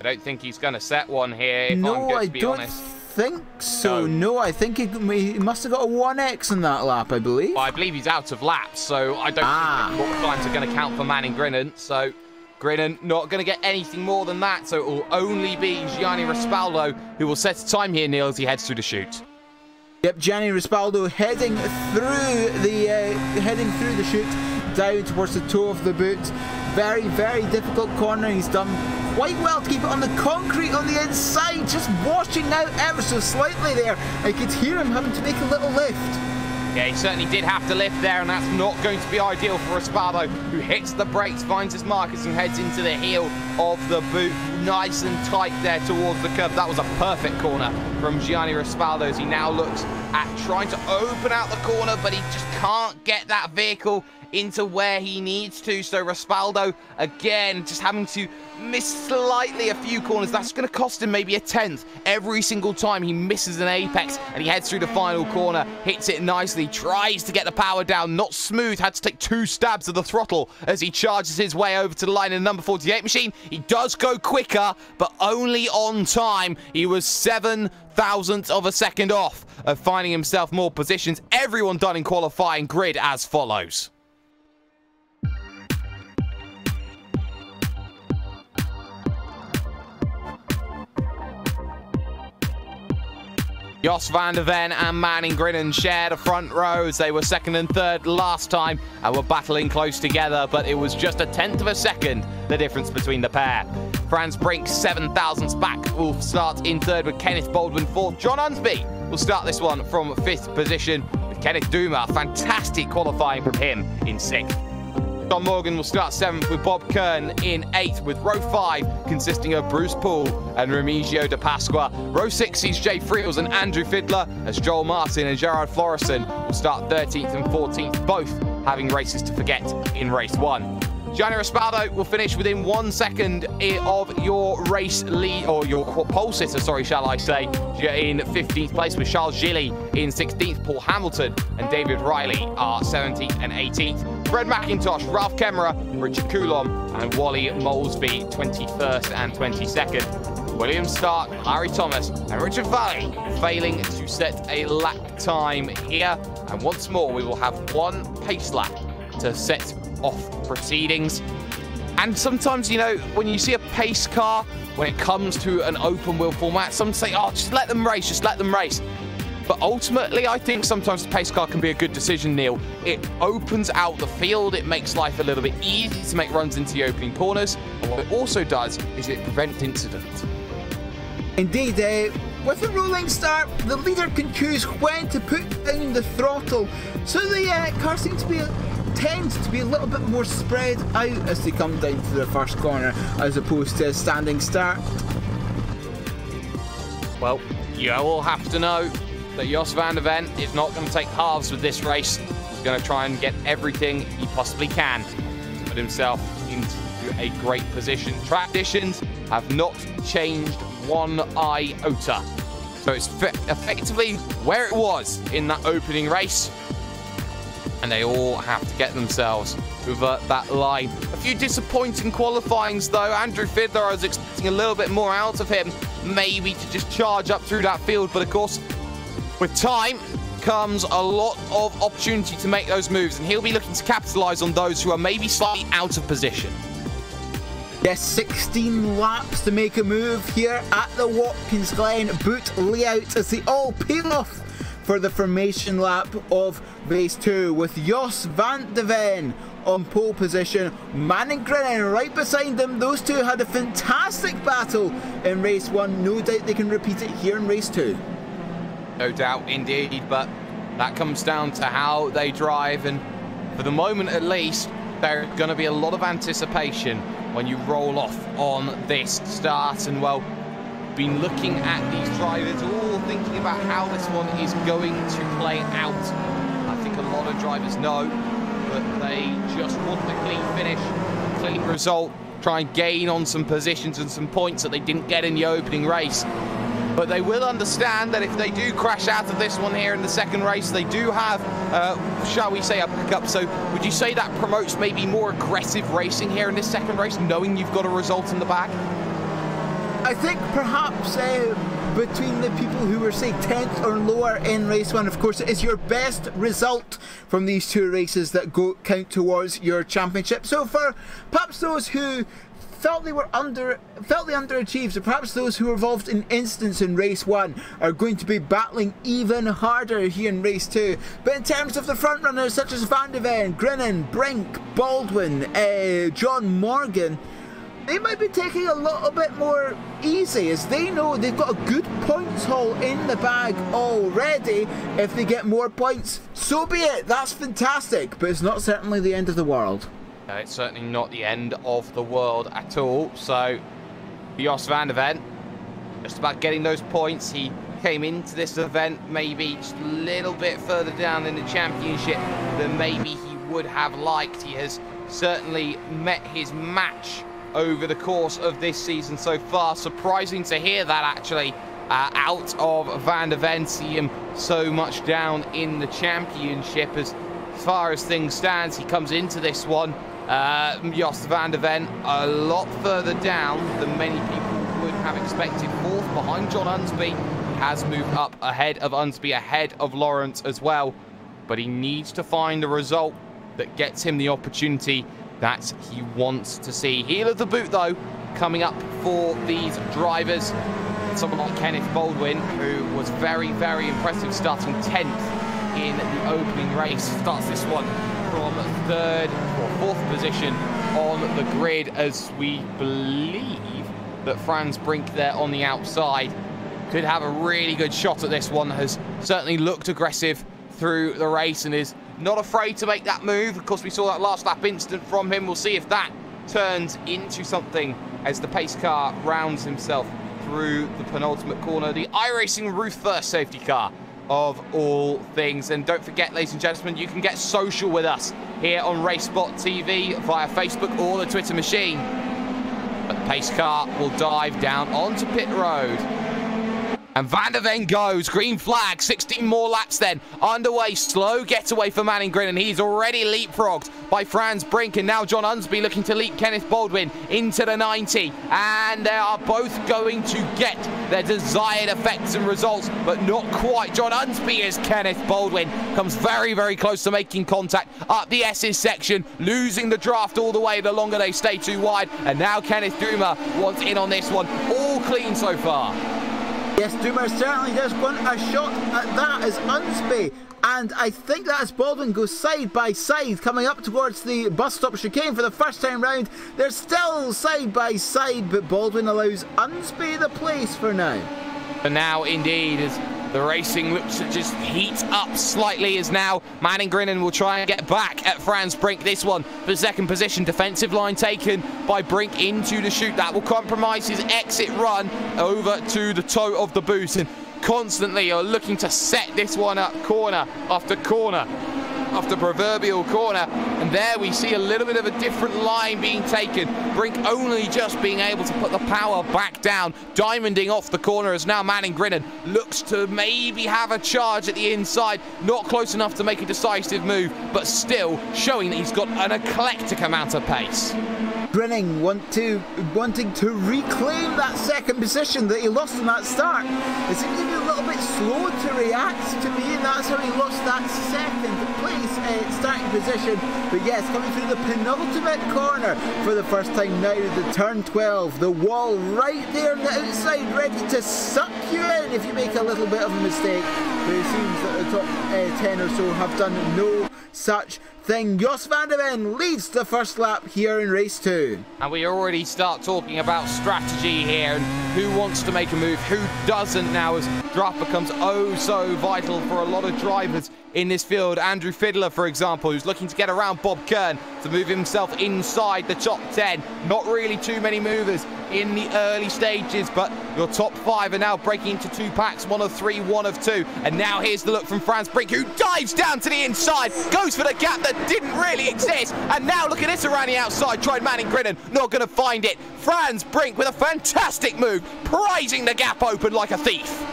I don't think he's going to set one here, no, I be don't honest. think so. No. No. I think he, he must have got a 1x in that lap, I believe. I believe he's out of laps, so I don't Ah. think the times are going to count for Manning Grinnan. So Grinnan not going to get anything more than that. So it will only be Gianni Rispaldo who will set a time here, Neil, as he heads through the chute. Yep, Gianni Rispaldo heading through the uh, heading through the chute down towards the toe of the boot. Very, very difficult corner. He's done quite well to keep it on the concrete on the inside, just washing out ever so slightly there. I could hear him having to make a little lift. Yeah, he certainly did have to lift there, and that's not going to be ideal for Rispaldo, who hits the brakes, finds his markers, and heads into the heel of the boot. Nice and tight there towards the curb. That was a perfect corner from Gianni Rispaldo as he now looks at trying to open out the corner, but he just can't get that vehicle into where he needs to. So Rispaldo, again, just having to miss slightly a few corners. That's going to cost him maybe a tenth every single time he misses an apex and he heads through the final corner, hits it nicely, tries to get the power down, not smooth, had to take two stabs of the throttle as he charges his way over to the line in the number 48 machine. He does go quicker, but only on time. He was seven thousandths of a second off of finding himself more positions. Everyone done in qualifying grid as follows. Jos van der Ven and Manning Grinnan share the front rows. They were second and third last time and were battling close together, but it was just a tenth of a second the difference between the pair. Franz Brink, 7 thousandths back, will start in third with Kenneth Baldwin fourth. John Unsby will start this one from fifth position with Kenneth Duma. Fantastic qualifying from him in sixth. John Morgan will start seventh with Bob Kern in eighth, with row five consisting of Bruce Poole and Remigio de Pasqua. Row six sees Jay Friels and Andrew Fiddler as Joel Martin and Gerard Florison will start 13th and 14th, both having races to forget in race one. Gianni Rispaldo will finish within one second of your race lead, or your pole sitter, sorry, shall I say, in 15th place with Charles Gilly in 16th. Paul Hamilton and David Riley are 17th and 18th. Fred McIntosh, Ralph Kemmerer, Richard Coulomb, and Wally Molesby, 21st and 22nd. William Stark, Larry Thomas, and Richard Valley failing to set a lap time here. And once more, we will have one pace lap to set off proceedings. And sometimes, you know, when you see a pace car, when it comes to an open wheel format, some say, oh, just let them race, just let them race. But ultimately, I think sometimes the pace car can be a good decision, Neil. It opens out the field, it makes life a little bit easy to make runs into the opening corners. And what it also does is it prevents incidents. Indeed, uh, with a rolling start, the leader can choose when to put down the throttle. So the uh, car seems to be tends to be a little bit more spread out as they come down to the first corner as opposed to a standing start. Well, you all have to know that Jos van der Ven is not going to take halves with this race. He's going to try and get everything he possibly can to put himself into a great position. Traditions have not changed one iota. So it's effectively where it was in that opening race and they all have to get themselves over that line. A few disappointing qualifyings though. Andrew Fiddler, I was expecting a little bit more out of him, maybe to just charge up through that field, but of course, with time comes a lot of opportunity to make those moves, and he'll be looking to capitalise on those who are maybe slightly out of position. Yes, 16 laps to make a move here at the Watkins Glen boot layout as they all peel off for the formation lap of race 2 with Jos van der Ven on pole position, Manning Grinnan right beside them. Those two had a fantastic battle in race 1. No doubt they can repeat it here in race 2. No doubt indeed, but that comes down to how they drive and for the moment at least there's going to be a lot of anticipation when you roll off on this start and well been looking at these drivers, all thinking about how this one is going to play out. I think a lot of drivers know that they just want the clean finish, clean result, try and gain on some positions and some points that they didn't get in the opening race. But they will understand that if they do crash out of this one here in the second race, they do have, uh, shall we say, a pickup. So would you say that promotes maybe more aggressive racing here in this second race, knowing you've got a result in the bag? I think perhaps uh, between the people who were, say, 10th or lower in race one, of course, it is your best result from these two races that go count towards your championship. So for perhaps those who felt they were under felt they underachieved so perhaps those who were involved in instance in race one are going to be battling even harder here in race two but in terms of the front runners such as Van der Ven, Grinnan, Brink, Baldwin, uh, John Morgan they might be taking a little bit more easy as they know they've got a good points haul in the bag already. If they get more points, so be it. That's fantastic, but it's not certainly the end of the world. No, it's certainly not the end of the world at all. So, Jos van der Ven, just about getting those points. He came into this event maybe just a little bit further down in the championship than maybe he would have liked. He has certainly met his match over the course of this season so far. Surprising to hear that actually uh, out of Van der Ven, see him so much down in the championship as far as things stands. He comes into this one, uh, Jos Van der Ven, a lot further down than many people would have expected. Fourth behind John Unsby. Has moved up ahead of Unsby, ahead of Lawrence as well. But he needs to find a result that gets him the opportunity that he wants to see. Heel of the boot, though, coming up for these drivers. someone like Kenneth Baldwin, who was very, very impressive, starting 10th in the opening race, starts this one from third or fourth position on the grid as we believe that Franz Brink there on the outside could have a really good shot at this one, has certainly looked aggressive through the race and is not afraid to make that move. Of course, we saw that last lap instant from him. We'll see if that turns into something as the pace car rounds himself through the penultimate corner. The iRacing Roof First safety car of all things. And don't forget, ladies and gentlemen, you can get social with us here on RaceSpot TV via Facebook or the Twitter machine. But the pace car will dive down onto pit road. And Van der Ven goes. Green flag. 16 more laps then. Underway. Slow getaway for Manning Grin. And he's already leapfrogged by Franz Brink. And now John Unsby looking to leap Kenneth Baldwin into the 90. And they are both going to get their desired effects and results, but not quite. John Unsby as Kenneth Baldwin comes very, very close to making contact up the S's section, losing the draft all the way the longer they stay too wide. And now Kenneth Duma wants in on this one. All clean so far. Yes, Duma certainly does want a shot at that as Unsby. And I think that as Baldwin goes side by side, coming up towards the bus stop chicane for the first time round, they're still side by side, but Baldwin allows Unsby the place for now. For now, indeed, as the racing looks to just heat up slightly as now Manning Grinnan will try and get back at Franz Brink. This one for second position. Defensive line taken by Brink into the chute. That will compromise his exit run over to the toe of the boost. And constantly are looking to set this one up corner after corner after proverbial corner. And there we see a little bit of a different line being taken. Brink only just being able to put the power back down. Diamonding off the corner as now Manning Grinnan looks to maybe have a charge at the inside. Not close enough to make a decisive move, but still showing that he's got an eclectic amount of pace. Grinnan want to wanting to reclaim that second position that he lost in that start. It seems to be a little bit slow to react to me, and that's how he lost that second place uh, starting position. But yes, coming through the penultimate corner for the first time now, the turn 12, the wall right there on the outside, ready to suck you in if you make a little bit of a mistake. But it seems that the top uh, 10 or so have done no such thing. Jos van der Ven leads the first lap here in race two. And we already start talking about strategy here and who wants to make a move, who doesn't now as draft becomes oh so vital for a lot of drivers in this field. Andrew Fiddler, for example, who's looking to get around Bob Kern to move himself inside the top 10. Not really too many movers in the early stages, but your top five are now breaking into two packs, one of three, one of two. And now here's the look from Franz Brink, who dives down to the inside, goes for the gap that didn't really exist. And now look at this around the outside, tried Manning Grinnan, not going to find it. Franz Brink with a fantastic move, prizing the gap open like a thief.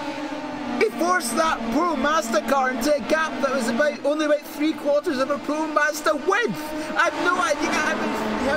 He forced that Pro Mazda car into a gap that was about only about three quarters of a Pro Mazda width. I have no idea how he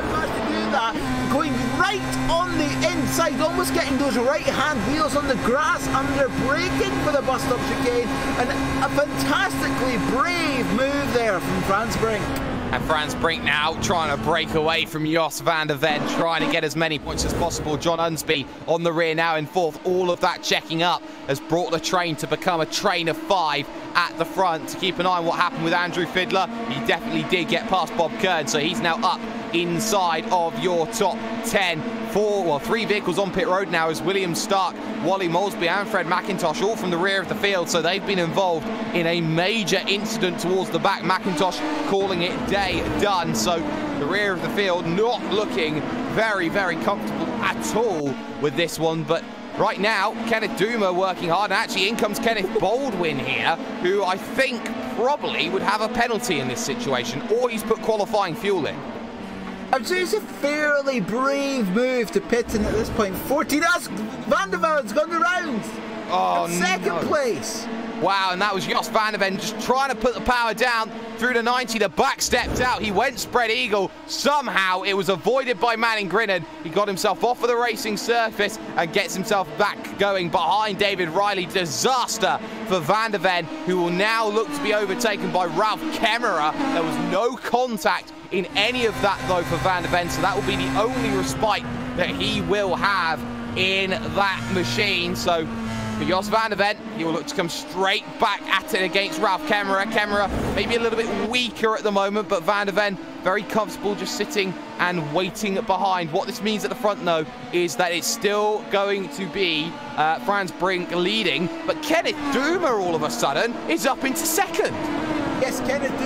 managed to do that. Going right on the inside, almost getting those right hand wheels on the grass under braking for the bus stop chicane. And a fantastically brave move there from Franz Brink. And Franz Brink now trying to break away from Jos van der Ven, trying to get as many points as possible. John Unsby on the rear now in fourth. All of that checking up has brought the train to become a train of five at the front. To keep an eye on what happened with Andrew Fiddler, he definitely did get past Bob Kern, so he's now up inside of your top 10. Four, well, three vehicles on pit road now as William Stark, Wally Molesby, and Fred McIntosh all from the rear of the field. So they've been involved in a major incident towards the back. McIntosh calling it day done. So the rear of the field not looking very, very comfortable at all with this one. But right now, Kenneth Duma working hard. And actually, in comes Kenneth Baldwin here, who I think probably would have a penalty in this situation, or he's put qualifying fuel in. Um, I'd say it's a fairly brave move to pit in at this point. 14, that's Van der Ven's gone the round. Oh, second no. place. Wow, and that was Jos van der Ven just trying to put the power down through the 90. The back stepped out. He went spread eagle. Somehow it was avoided by Manning Grinnan. He got himself off of the racing surface and gets himself back going behind David Riley. Disaster for van der Ven, who will now look to be overtaken by Ralph Kemmerer. There was no contact in any of that, though, for van der Ven, so that will be the only respite that he will have in that machine. So for Jos van der Ven, he will look to come straight back at it against Ralph Kemmerer. Kemmerer maybe a little bit weaker at the moment, but van der Ven very comfortable just sitting and waiting behind. What this means at the front, though, is that it's still going to be uh, Frans Brink leading, but Kenneth Duma all of a sudden is up into second. Yes, Kenneth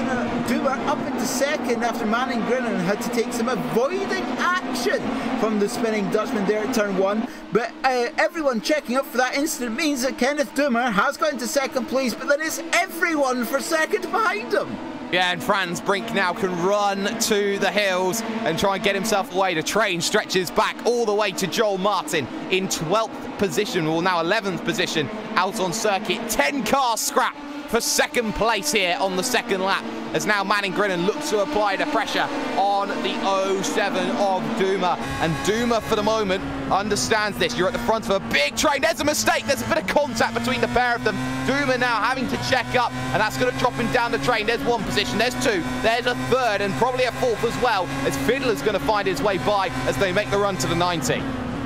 Duma up into second after Manning Grinnan had to take some avoiding action from the spinning Dutchman there at turn one. But uh, everyone checking up for that incident means that Kenneth Duma has got into second place, but then it's everyone for second behind him. Yeah, and Franz Brink now can run to the hills and try and get himself away. The train stretches back all the way to Joel Martin in 12th position, or now 11th position out on circuit. 10 cars scrap for second place here on the second lap as now Manning Grinnan looks to apply the pressure on the 07 of Duma. And Duma, for the moment, understands this. You're at the front of a big train. There's a mistake. There's a bit of contact between the pair of them. Duma now having to check up, and that's going to drop him down the train. There's one position. There's two. There's a third, and probably a fourth as well, as Fiddler's going to find his way by as they make the run to the 90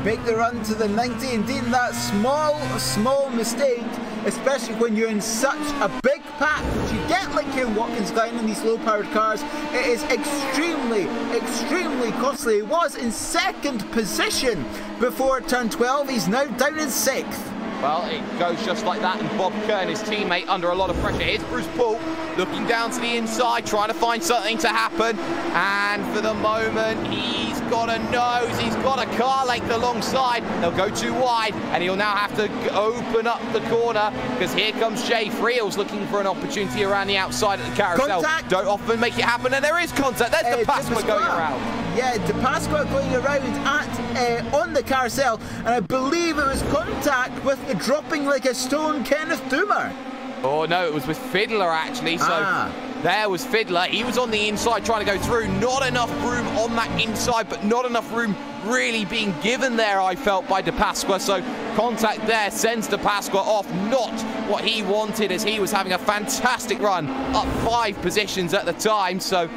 make the run to the 90. Indeed, that small, small mistake, especially when you're in such a big pack, which you get like Kieran Watkins down in these low-powered cars, it is extremely, extremely costly. He was in second position before turn 12. He's now down in sixth. Well, it goes just like that, and Bob Kerr his teammate under a lot of pressure. Here's Bruce Poole looking down to the inside, trying to find something to happen. And for the moment, he's got a nose, he's got a car length alongside. They'll go too wide, and he'll now have to open up the corner because here comes Jay Friels looking for an opportunity around the outside of the carousel. Contact. Don't often make it happen, and there is contact. There's Uh, the Pasqua Pasqua. going around. Yeah, De Pasqua going around at uh, on the carousel, and I believe it was contact with dropping like a stone Kenneth Duma. Oh no, it was with Fiddler actually. So Ah. there was Fiddler. He was on the inside trying to go through. Not enough room on that inside, but not enough room really being given there, I felt, by De Pasqua. So contact there sends De Pasqua off. Not what he wanted as he was having a fantastic run, up five positions at the time. So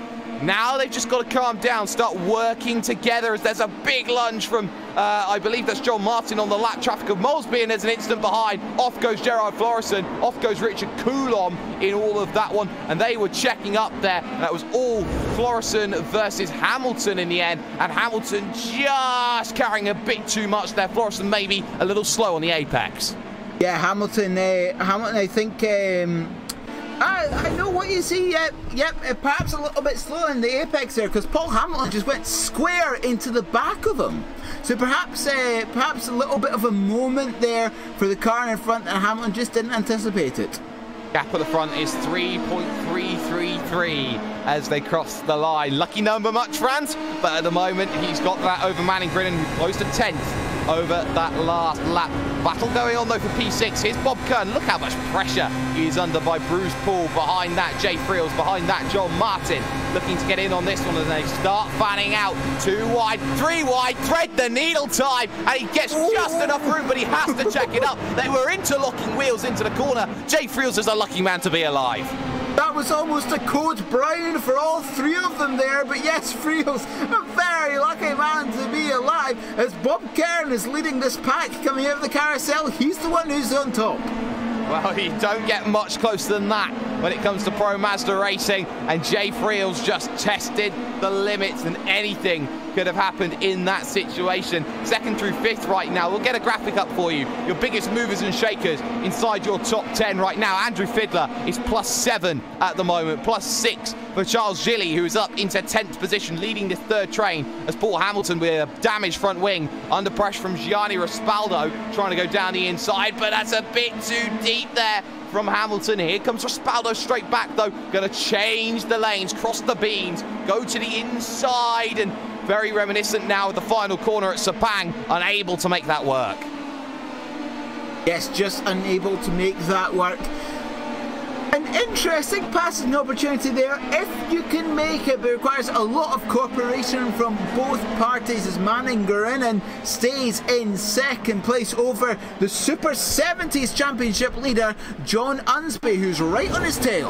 now they've just got to calm down, start working together as there's a big lunge from, uh, I believe that's John Martin on the lap traffic of Molesby, and there's an instant behind. Off goes Gerard Florison, off goes Richard Coulomb in all of that one, and they were checking up there. That was all Florison versus Hamilton in the end, and Hamilton just carrying a bit too much there. Florison maybe a little slow on the apex. Yeah, Hamilton. Uh, Hamilton, I think. Um, I, I know what you see. Yep, yep. Perhaps a little bit slow in the apex there because Paul Hamilton just went square into the back of him. So perhaps, uh, perhaps a little bit of a moment there for the car in front, and Hamilton just didn't anticipate it. Gap at the front is 3.333 as they cross the line. Lucky number much, France, but at the moment he's got that over Manning Grinnan, who closed to 10th over that last lap. Battle going on though for P6. Here's Bob Kern. Look how much pressure is under by Bruce Poole. Behind that, Jay Friels. Behind that, John Martin. Looking to get in on this one and they start fanning out. Two wide, three wide, thread the needle time. And he gets just enough room, but he has to check it up. They were interlocking wheels into the corner. Jay Friels is a lucky man to be alive. That was almost a code brown for all three of them there, but yes, Friels, a very lucky man to be alive as Bob Kern is leading this pack coming out of the carousel. He's the one who's on top. Well, you don't get much closer than that when it comes to Pro Mazda racing, and Jay Friels just tested the limits, and anything could have happened in that situation. Second through fifth right now. We'll get a graphic up for you. Your biggest movers and shakers inside your top 10 right now. Andrew Fiddler is plus seven at the moment, plus six for Charles Gilly, who is up into 10th position, leading this third train as Paul Hamilton with a damaged front wing under pressure from Gianni Rispaldo trying to go down the inside, but that's a bit too deep there from Hamilton. Here comes Rispaldo straight back though. Going to change the lanes, cross the beams, go to the inside, and very reminiscent now of the final corner at Sepang, unable to make that work. Yes, just unable to make that work. An interesting passing opportunity there if you can make it, but it requires a lot of cooperation from both parties as Manning Grinnan stays in second place over the Super 70s Championship leader John Unsby, who's right on his tail.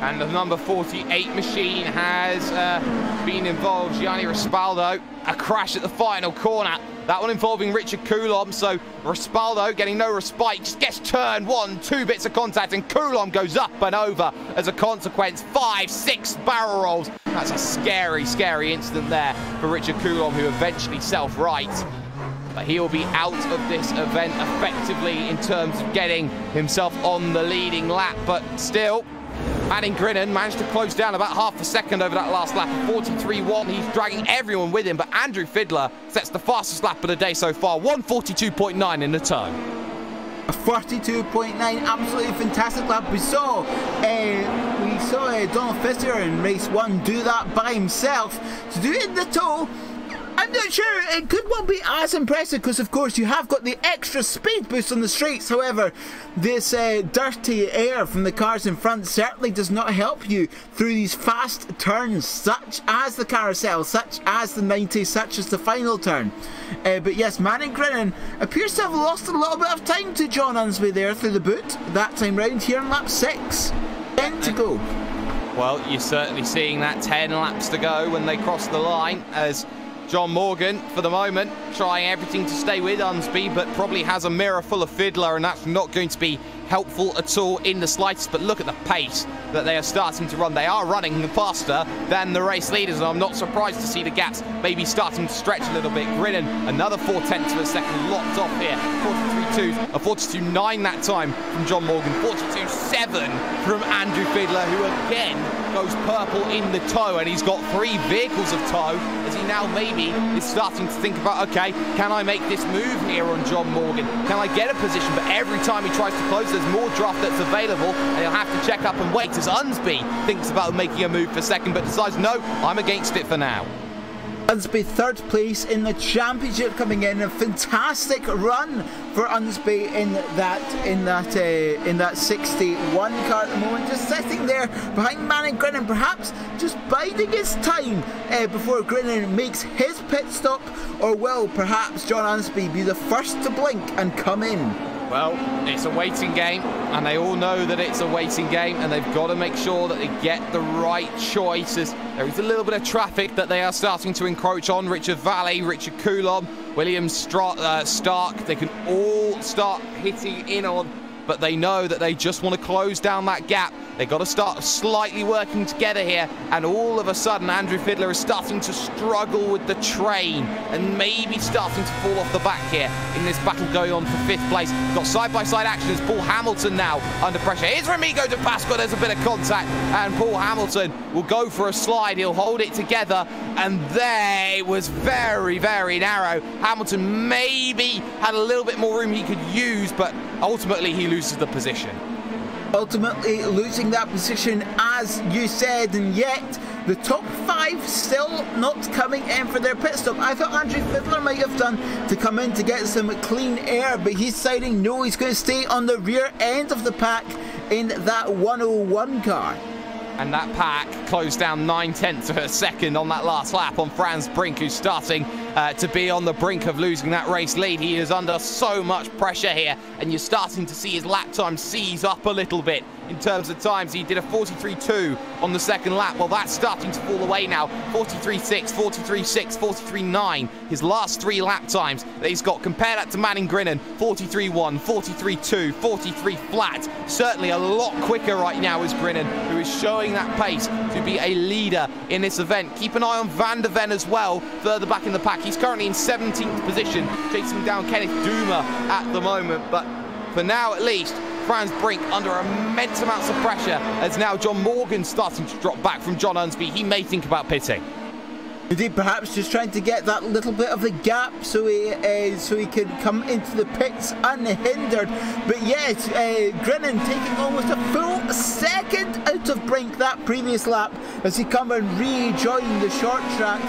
And the number 48 machine has uh, been involved. Gianni Rispaldo, a crash at the final corner. That one involving Richard Coulomb. So Rispaldo getting no respite, just gets turned one, two bits of contact, and Coulomb goes up and over as a consequence. Five, six barrel rolls. That's a scary, scary incident there for Richard Coulomb, who eventually self-rights. But he'll be out of this event effectively in terms of getting himself on the leading lap. But still, Manning Grinnan managed to close down about half a second over that last lap. 43.1. He's dragging everyone with him, but Andrew Fiddler sets the fastest lap of the day so far. 142.9 in the turn. A 42.9, absolutely fantastic lap. We saw, uh, we saw uh, Donald Fisher in race one do that by himself. To do it in the tow, I'm not sure it could well be as impressive because, of course, you have got the extra speed boost on the straights. However, this uh, dirty air from the cars in front certainly does not help you through these fast turns, such as the carousel, such as the 90, such as the final turn. Uh, but yes, Manning Grinnan appears to have lost a little bit of time to John Unsby there through the boot that time round here in lap 6. 10 to go. Well, you're certainly seeing that 10 laps to go when they cross the line as John Morgan, for the moment, trying everything to stay with Unsby, but probably has a mirror full of Fidler, and that's not going to be helpful at all in the slightest. But look at the pace that they are starting to run. They are running faster than the race leaders, and I'm not surprised to see the gaps maybe starting to stretch a little bit. Grinnan, another four tenths of a second, locked off here. 43.2, a 42.9 that time from John Morgan. 42.7 from Andrew Fidler, who again goes purple in the tow, and he's got three vehicles of tow as he now maybe is starting to think about, okay, can I make this move here on John Morgan? Can I get a position? But every time he tries to close, there's more draft that's available, and he'll have to check up and wait as Unsby thinks about making a move for second, but decides, no, I'm against it for now. Unsby third place in the championship coming in. A fantastic run for Unsby in that in that uh, in that 61 car at the moment. Just sitting there behind Manning Grinnan perhaps just biding his time uh, before Grinnan makes his pit stop or will perhaps John Unsby be the first to blink and come in well, it's a waiting game, and they all know that it's a waiting game, and they've got to make sure that they get the right choices. There is a little bit of traffic that they are starting to encroach on. Richard Valley, Richard Coulomb, William uh, Stark, they can all start hitting in on, but they know that they just want to close down that gap They've got to start slightly working together here, and all of a sudden, Andrew Fiddler is starting to struggle with the train and maybe starting to fall off the back here in this battle going on for fifth place. Got side-by-side action as Paul Hamilton now under pressure. Here's Remigio de Pasqua. There's a bit of contact, and Paul Hamilton will go for a slide. He'll hold it together, and there it was very, very narrow. Hamilton maybe had a little bit more room he could use, but ultimately he loses the position ultimately losing that position as you said and yet the top five still not coming in for their pit stop. I thought Andrew Fidler might have done to come in to get some clean air, but he's deciding no, he's going to stay on the rear end of the pack in that 101 car and that pack closed down nine tenths of a second on that last lap on Franz Brink, who's starting uh, to be on the brink of losing that race lead. He is under so much pressure here, and you're starting to see his lap time seize up a little bit in terms of times. He did a 43.2 on the second lap. Well, that's starting to fall away now. 43.6, 43.6, 43.9. His last three lap times that he's got. Compare that to Manning Grinnan. 43.1, 43.2, 43 flat. Certainly a lot quicker right now is Grinnan, who is showing that pace to be a leader in this event. Keep an eye on Van der Ven as well, further back in the pack. He's currently in 17th position, chasing down Kenneth Duma at the moment. But for now, at least, Frans Brink under immense amounts of pressure as now John Morgan starting to drop back from John Unsby. He may think about pitting. Indeed, perhaps just trying to get that little bit of a gap so he uh, so he can come into the pits unhindered. But yes, uh, Grinnan taking almost a full second out of Brink that previous lap as he come and rejoin the short track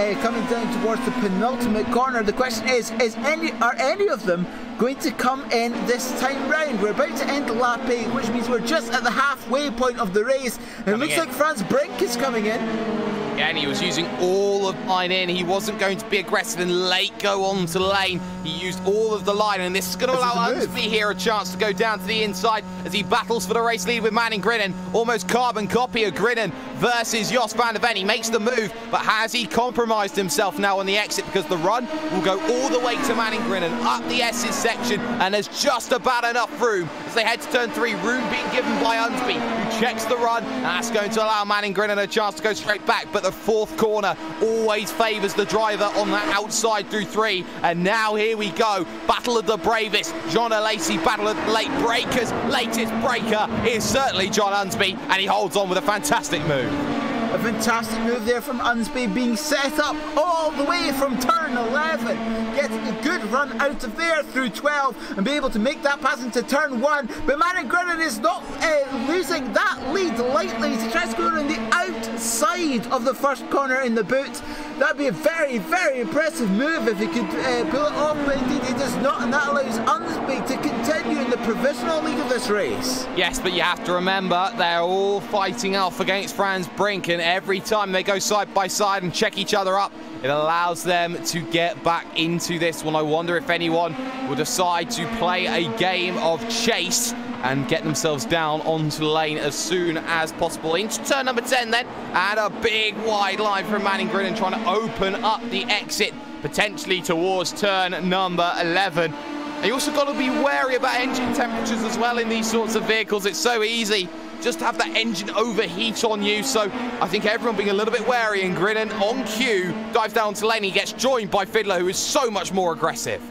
uh, coming down towards the penultimate corner. The question is, is any are any of them going to come in this time round? We're about to end lap 8, which means we're just at the halfway point of the race. And it looks in. like Frans Brink is coming in. Yeah, and he was using all of line in. He wasn't going to be aggressive and late go on to lane. He used all of the line, and this is going to allow Unsby here a chance to go down to the inside as he battles for the race lead with Manning Grinnan. Almost carbon copy of Grinnan versus Jos van der Ven. He makes the move, but has he compromised himself now on the exit because the run will go all the way to Manning Grinnan up the S's section, and there's just about enough room as they head to turn three. Room being given by Unsby, who checks the run, and that's going to allow Manning Grinnan a chance to go straight back, but the fourth corner always favours the driver on the outside through three. And now here we go. Battle of the bravest. John Lacey, battle of the late breakers. Latest breaker is certainly John Unsby, and he holds on with a fantastic move. A fantastic move there from Unsby being set up all the way from turn 11. Getting a good run out of there through 12 and be able to make that pass into turn 1. But Manning Grinnan is not uh, losing that lead lightly. He tries to go around the outside of the first corner in the boot. That'd be a very, very impressive move if he could uh, pull it off, but indeed he does not, and that allows Unsby to continue in the provisional lead of this race. Yes, but you have to remember they're all fighting off against Franz Brink, and every time they go side by side and check each other up, it allows them to get back into this one. I wonder if anyone will decide to play a game of chase and get themselves down onto the lane as soon as possible. Into turn number 10 then, and a big wide line from Manning Grinnan trying to open up the exit, potentially towards turn number 11. And you also got to be wary about engine temperatures as well in these sorts of vehicles. It's so easy just have that engine overheat on you. So I think everyone being a little bit wary and Grinnan on cue dives down to. He gets joined by Fiddler, who is so much more aggressive.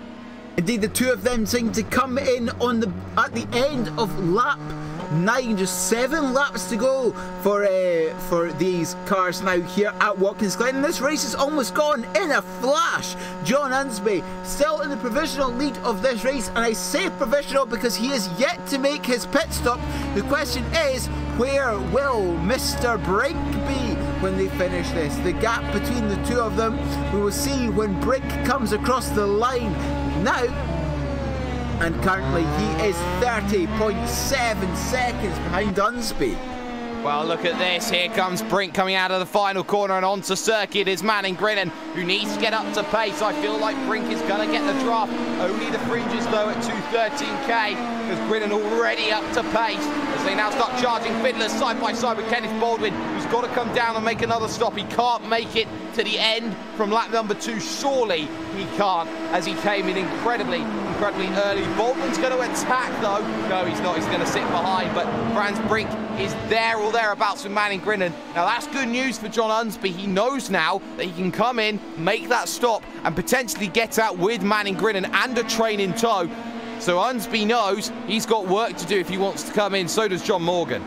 Indeed, the two of them seem to come in on the at the end of lap nine, just seven laps to go for uh, for these cars now here at Watkins Glen. And this race is almost gone in a flash. John Unsby still in the provisional lead of this race, and I say provisional because he is yet to make his pit stop. The question is, where will Mr. Brink be when they finish this? The gap between the two of them, we will see when Brink comes across the line now and currently he is 30.7 seconds behind Unsby. Well, look at this. Here comes Brink coming out of the final corner and onto circuit is Manning Grinnan, who needs to get up to pace. I feel like Brink is going to get the draft. Only the fringes, though, at 213k, because Grinnan already up to pace as they now start charging Fiddlers side by side with Kenneth Baldwin, who's got to come down and make another stop. He can't make it to the end from lap number two. Surely he can't, as he came in incredibly, incredibly early. Baldwin's going to attack, though. No, he's not. He's going to sit behind, but Frans Brink is there or thereabouts with Manning Grinnan. Now, that's good news for John Unsby. He knows now that he can come in, make that stop, and potentially get out with Manning Grinnan and a train in tow. So Unsby knows he's got work to do if he wants to come in. So does John Morgan.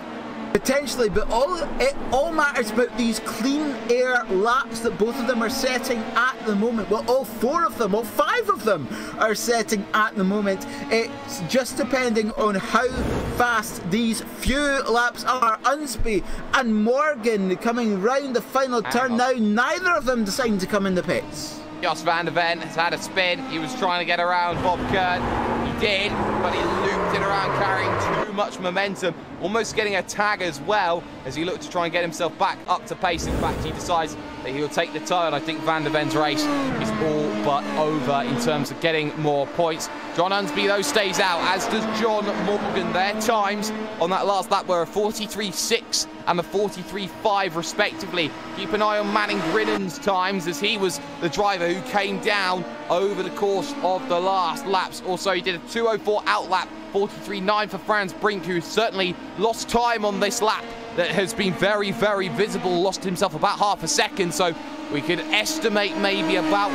Potentially, but all it all matters about these clean air laps that both of them are setting at the moment. Well, all four of them, all five of them are setting at the moment. It's just depending on how fast these few laps are. Unsby and Morgan coming round the final turn now. Neither of them deciding to come in the pits. Jos van der Ven has had a spin. He was trying to get around Bob Kern. He did, but he looped it around carrying too much momentum, almost getting a tag as well as he looked to try and get himself back up to pace. In fact, he decides that he'll take the toe, and I think Van der Ven's race is all but over in terms of getting more points. John Unsby, though, stays out, as does John Morgan. Their times on that last lap were a 43.6 and a 43.5, respectively. Keep an eye on Manning Grinnan's times, as he was the driver who came down over the course of the last laps. Also, he did a 204 out lap, 43.9 for Franz Brink, who certainly lost time on this lap that has been very, very visible, lost himself about half a second, so we could estimate maybe about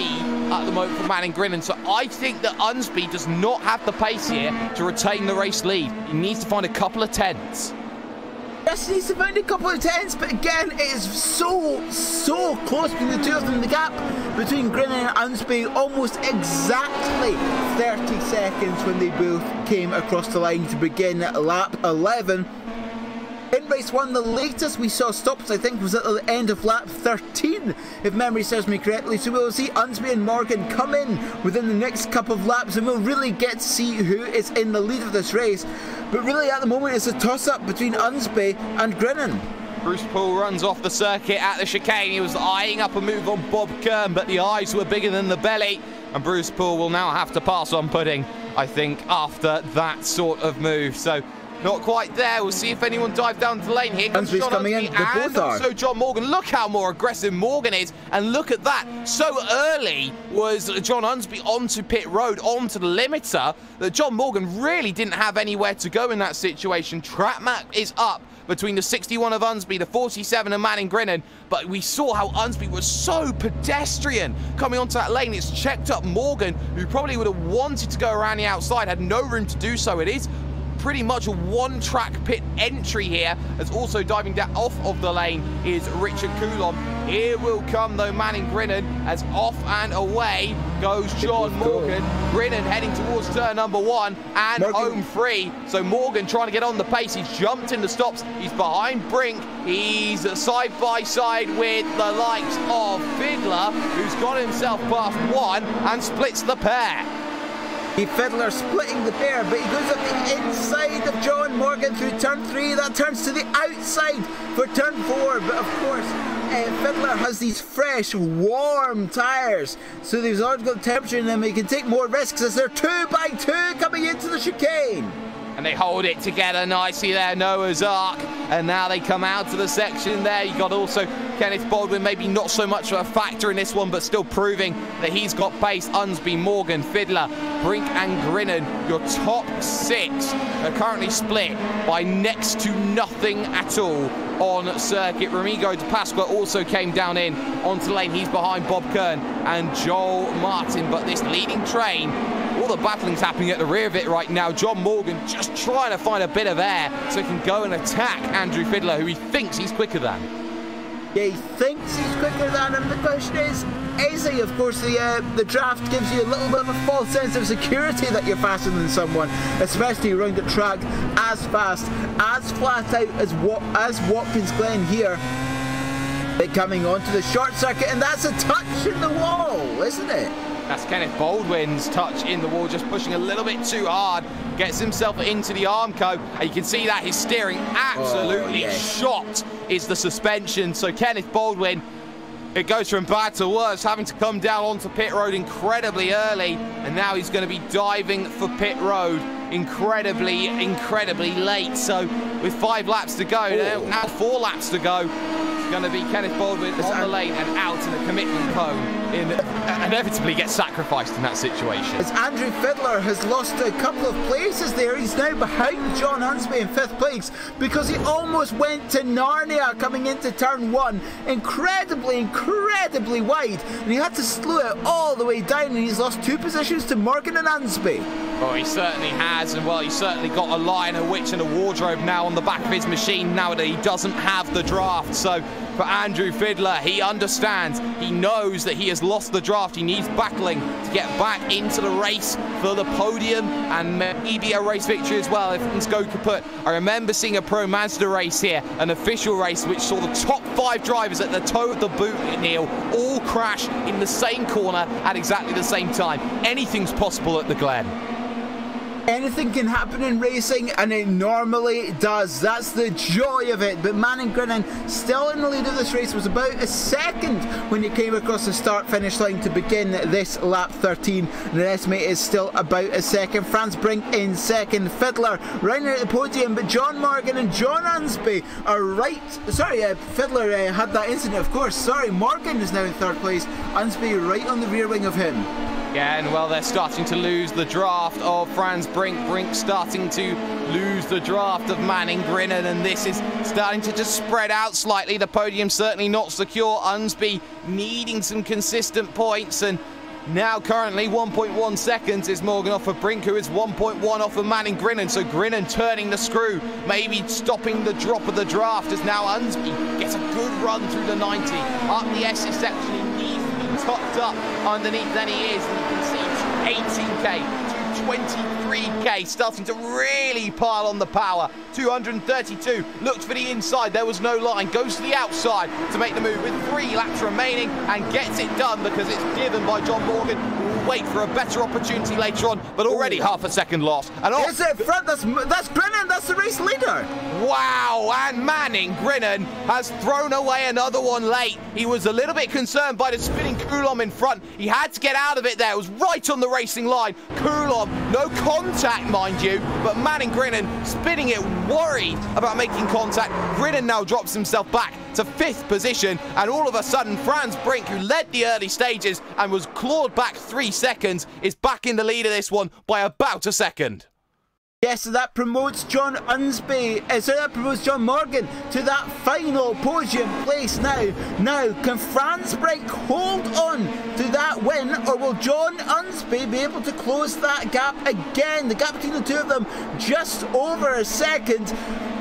43.3 at the moment for Manning Grinnan. So I think that Unsby does not have the pace here to retain the race lead. He needs to find a couple of tenths. Yes, he needs to find a couple of tenths, but again, it is so, so close between the two of them. The gap between Grinnan and Unsby almost exactly 30 seconds when they both came across the line to begin lap 11. In race one, the latest we saw stops, I think, was at the end of lap 13, if memory serves me correctly. So we'll see Unsby and Morgan come in within the next couple of laps, and we'll really get to see who is in the lead of this race. But really, at the moment, it's a toss up between Unsby and Grinnan. Bruce Poole runs off the circuit at the chicane. He was eyeing up a move on Bob Kern, but the eyes were bigger than the belly. And Bruce Poole will now have to pass on pudding, I think, after that sort of move. So not quite there. We'll see if anyone dives down the lane. Here comes John coming in. And also John Morgan. Look how more aggressive Morgan is. And look at that. So early was John Unsby onto pit road, onto the limiter, that John Morgan really didn't have anywhere to go in that situation. Trap map is up between the 61 of Unsby, the 47 of Manning Grinnan, but we saw how Unsby was so pedestrian coming onto that lane. It's checked up Morgan, who probably would have wanted to go around the outside, had no room to do so. It is pretty much a one-track pit entry here as also diving down off of the lane is Richard Coulomb. Here will come though Manning Grinnan as off and away goes John Morgan. Grinnan heading towards turn number one and Morgan. home free. So Morgan trying to get on the pace. He's jumped in the stops. He's behind Brink. He's side by side with the likes of Fiddler, who's got himself past one and splits the pair. Fiddler splitting the pair, but he goes up the inside of John Morgan through turn three. That turns to the outside for turn four. But of course, uh, Fiddler has these fresh, warm tyres. So they've already got temperature in them. He can take more risks as they're two by two coming into the chicane. And they hold it together nicely there, Noah's Ark. And now they come out to the section there. You got also Kenneth Baldwin, maybe not so much of a factor in this one, but still proving that he's got pace. Unsby, Morgan, Fiddler, Brink, and Grinnan. Your top six are currently split by next to nothing at all on circuit. Remigio de Pasqua also came down in onto the lane. He's behind Bob Kern and Joel Martin. But this leading train all the battling's happening at the rear of it right now. John Morgan just trying to find a bit of air so he can go and attack Andrew Fiddler, who he thinks he's quicker than. He thinks he's quicker than him. The question is, is he? Of course, the uh, the draft gives you a little bit of a false sense of security that you're faster than someone, especially around the track as fast, as flat out as what as Watkins Glen here. But coming onto the short circuit, and that's a touch in the wall, isn't it? That's Kenneth Baldwin's touch in the wall, just pushing a little bit too hard. Gets himself into the Armco, and you can see that his steering absolutely Oh, yes. shot is the suspension. So Kenneth Baldwin, it goes from bad to worse, having to come down onto pit road incredibly early, and now he's going to be diving for pit road incredibly, incredibly late. So with five laps to go, now, oh. now four laps to go, it's going to be Kenneth Baldwin on the lane and out in the commitment cone. In, uh, inevitably gets sacrificed in that situation. As Andrew Fiddler has lost a couple of places there, he's now behind John Unsby in fifth place because he almost went to Narnia coming into turn one, incredibly, incredibly wide, and he had to slow it all the way down, and he's lost two positions to Morgan and Unsby. Well, he certainly has, and well, he's certainly got a line, a witch, and a wardrobe now on the back of his machine now that he doesn't have the draft. So for Andrew Fiddler, he understands, he knows that he has lost the draft. He needs battling to get back into the race for the podium and maybe a race victory as well if things go kaput. I remember seeing a Pro Mazda race here, an official race which saw the top five drivers at the toe of the boot, Neil, all crash in the same corner at exactly the same time. Anything's possible at the Glen. Anything can happen in racing, and it normally does. That's the joy of it. But Manning Grinnan, still in the lead of this race, was about a second when he came across the start finish line to begin this lap 13. And the estimate is still about a second. Franz Brink in second. Fiddler rounding out the podium, but John Morgan and John Unsby are right. Sorry, uh, Fiddler uh, had that incident, of course. Sorry, Morgan is now in third place. Unsby right on the rear wing of him. Yeah, and well, they're starting to lose the draft of Franz Brink. Brink starting to lose the draft of Manning Grinnan, and this is starting to just spread out slightly. The podium certainly not secure. Unsby needing some consistent points, and now currently 1.1 seconds is Morgan off of Brink, who is 1.1 off of Manning Grinnan. So Grinnan turning the screw, maybe stopping the drop of the draft, as now Unsby gets a good run through the 90 up the SS section. He needs to be topped up underneath than he is. And you can see 18k to 23k starting to really pile on the power. 232 looked for the inside. There was no line. Goes to the outside to make the move with three laps remaining and gets it done because it's given by John Morgan wait for a better opportunity later on, but already Ooh. half a second lost. And off. Is it front? That's, that's Grinnan, that's the race leader. Wow, and Manning Grinnan has thrown away another one late. He was a little bit concerned by the spinning Coulomb in front. He had to get out of it there. It was right on the racing line. Coulomb, no contact, mind you, but Manning Grinnan spinning it, worried about making contact. Grinnan now drops himself back to fifth position, and all of a sudden, Franz Brink, who led the early stages and was clawed back three seconds, is back in the lead of this one by about a second. Yes, so that promotes John Unsby, uh, so that promotes John Morgan to that final podium place now. Now, can Franz Brink hold on to that win, or will John Unsby be able to close that gap again? The gap between the two of them just over a second.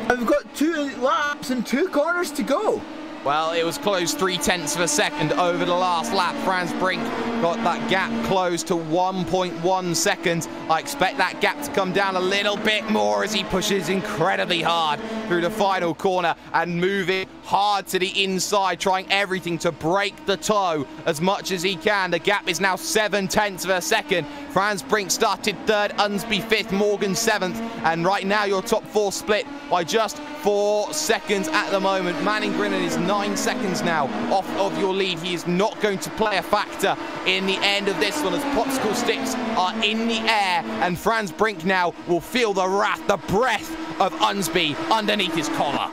We've got two laps and two corners to go. Well, it was closed three tenths of a second over the last lap. Franz Brink got that gap closed to 1.1 seconds. I expect that gap to come down a little bit more as he pushes incredibly hard through the final corner and moving hard to the inside, trying everything to break the toe as much as he can. The gap is now seven tenths of a second. Franz Brink started third, Unsby fifth, Morgan seventh, and right now your top four split by just four seconds at the moment. Manning Grinnan is nine seconds now off of your lead. He is not going to play a factor in the end of this one as popsicle sticks are in the air and Franz Brink now will feel the wrath, the breath of Unsby underneath his collar.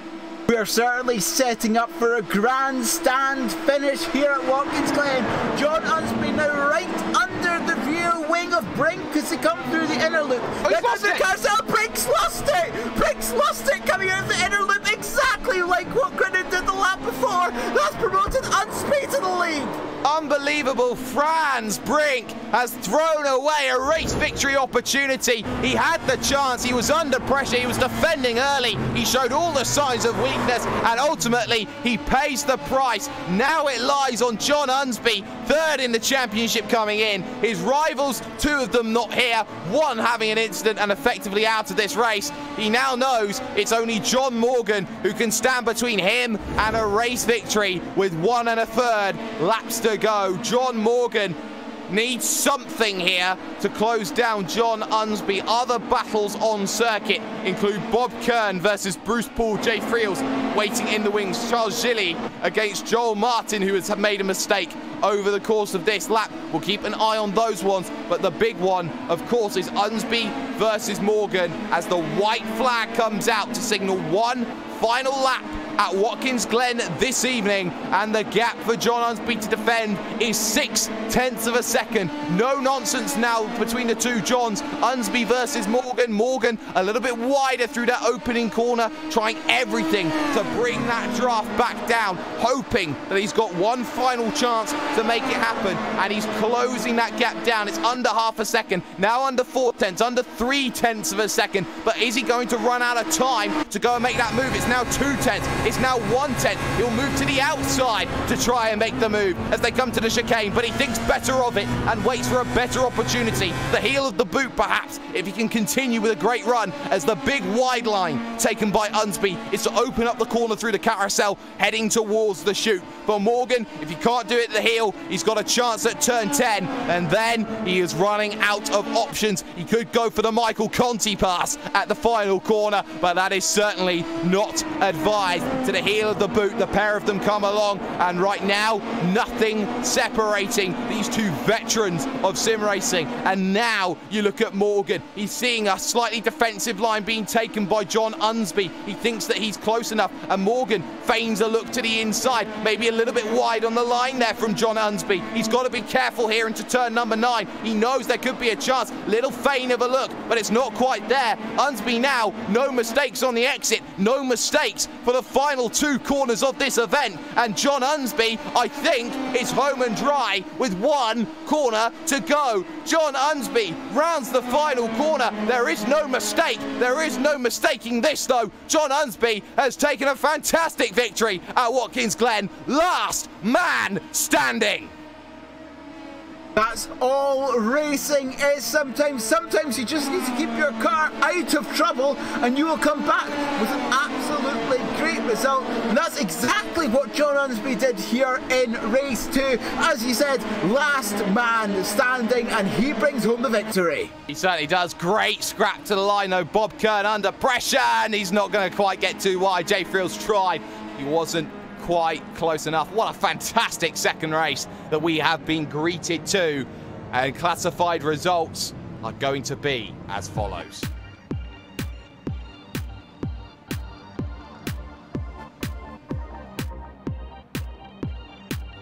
We are certainly setting up for a grandstand finish here at Watkins Glen. John Unsby now right under the rear wing of Brink as he through the inner loop. Oh, he's lost it. Carousel. Brink's lost it. Brink's lost it coming out of the inner loop exactly like what Grinnan did the lap before. That's promoted Unsby to the lead. Unbelievable. Franz Brink has thrown away a race victory opportunity. He had the chance. He was under pressure. He was defending early. He showed all the signs of weakness and ultimately he pays the price. Now it lies on John Unsby, third in the championship coming in. His rivals, two of them not here, one having an incident and effectively out of this race. He now knows it's only John Morgan who can stand between him and a race victory with one and a third laps to go. John Morgan needs something here to close down John Unsby. Other battles on circuit include Bob Kern versus Bruce Paul, Jay Friels waiting in the wings, Charles Gilly against Joel Martin, who has made a mistake over the course of this lap. We'll keep an eye on those ones, but the big one, of course, is Unsby versus Morgan as the white flag comes out to signal one final lap at Watkins Glen this evening, and the gap for John Unsby to defend is six tenths of a second. No nonsense now between the two Johns. Unsby versus Morgan. Morgan a little bit wider through that opening corner, trying everything to bring that draft back down, hoping that he's got one final chance to make it happen, and he's closing that gap down. It's under half a second, now under four tenths, under three tenths of a second, but is he going to run out of time to go and make that move? It's now two tenths. It's now one tenth. He'll move to the outside to try and make the move as they come to the chicane, but he thinks better of it and waits for a better opportunity. The heel of the boot, perhaps, if he can continue with a great run as the big wide line taken by Unsby is to open up the corner through the carousel, heading towards the chute. But Morgan, if he can't do it at the heel, he's got a chance at turn 10, and then he is running out of options. He could go for the Michael Conti pass at the final corner, but that is certainly not advised to the heel of the boot. The pair of them come along, and right now, nothing separating these two veterans of sim racing. And now you look at Morgan. He's seeing a slightly defensive line being taken by John Unsby. He thinks that he's close enough, and Morgan feigns a look to the inside, maybe a little bit wide on the line there from John Unsby. He's got to be careful here into turn number nine. He knows there could be a chance. Little feign of a look, but it's not quite there. Unsby now, no mistakes on the exit, no mistakes for the final two corners of this event. And John Unsby, I think, is home and dry with one corner to go. John Unsby rounds the final corner. There is no mistake. There is no mistaking this, though. John Unsby has taken a fantastic victory at Watkins Glen. Last man standing. That's all racing is sometimes. Sometimes you just need to keep your car out of trouble and you will come back with an absolutely great result. And that's exactly what John Unsby did here in race two. As you said, last man standing and he brings home the victory. He certainly does. Great scrap to the line though. Bob Kern under pressure and he's not going to quite get too wide. Jay Friel's tried. He wasn't quite close enough. What a fantastic second race that we have been greeted to. And classified results are going to be as follows.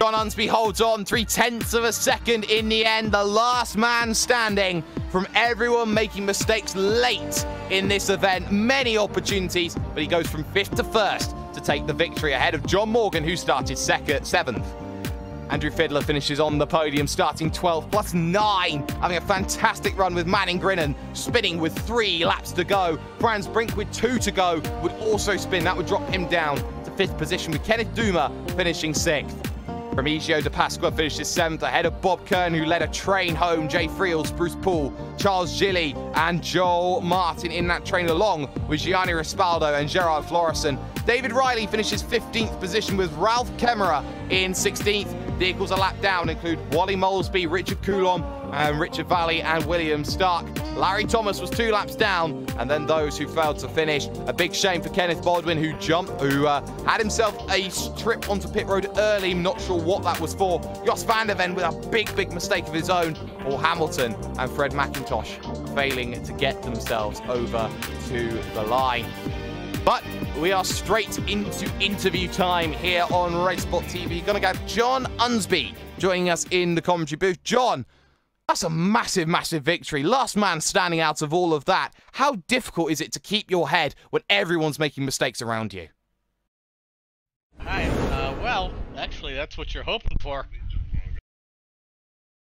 John Unsby holds on three tenths of a second in the end. The last man standing from everyone making mistakes late in this event. Many opportunities, but he goes from fifth to first to take the victory ahead of John Morgan, who started second, seventh. Andrew Fiddler finishes on the podium, starting 12 plus 9, having a fantastic run with Manning Grinnan, spinning with three laps to go. Frans Brink with two to go would also spin. That would drop him down to fifth position, with Kenneth Duma finishing sixth. Remigio de Pasqua finishes seventh ahead of Bob Kern, who led a train home. Jay Friels, Bruce Poole, Charles Gilly, and Joel Martin in that train, along with Gianni Rispaldo and Gerard Florison. David Riley finishes 15th position with Ralph Kemmerer in 16th. Vehicles a lap down include Wally Molesby, Richard Coulomb, and Richard Valley and William Stark. Larry Thomas was two laps down, and then those who failed to finish. A big shame for Kenneth Baldwin, who jumped, who uh, had himself a trip onto pit road early. Not sure what that was for. Jos van der Ven with a big, big mistake of his own. Or Hamilton and Fred McIntosh failing to get themselves over to the line. But we are straight into interview time here on RaceSpot TV. Gonna get John Unsby joining us in the commentary booth. John, that's a massive, massive victory. Last man standing out of all of that. How difficult is it to keep your head when everyone's making mistakes around you? Hi. Uh, well, actually, that's what you're hoping for.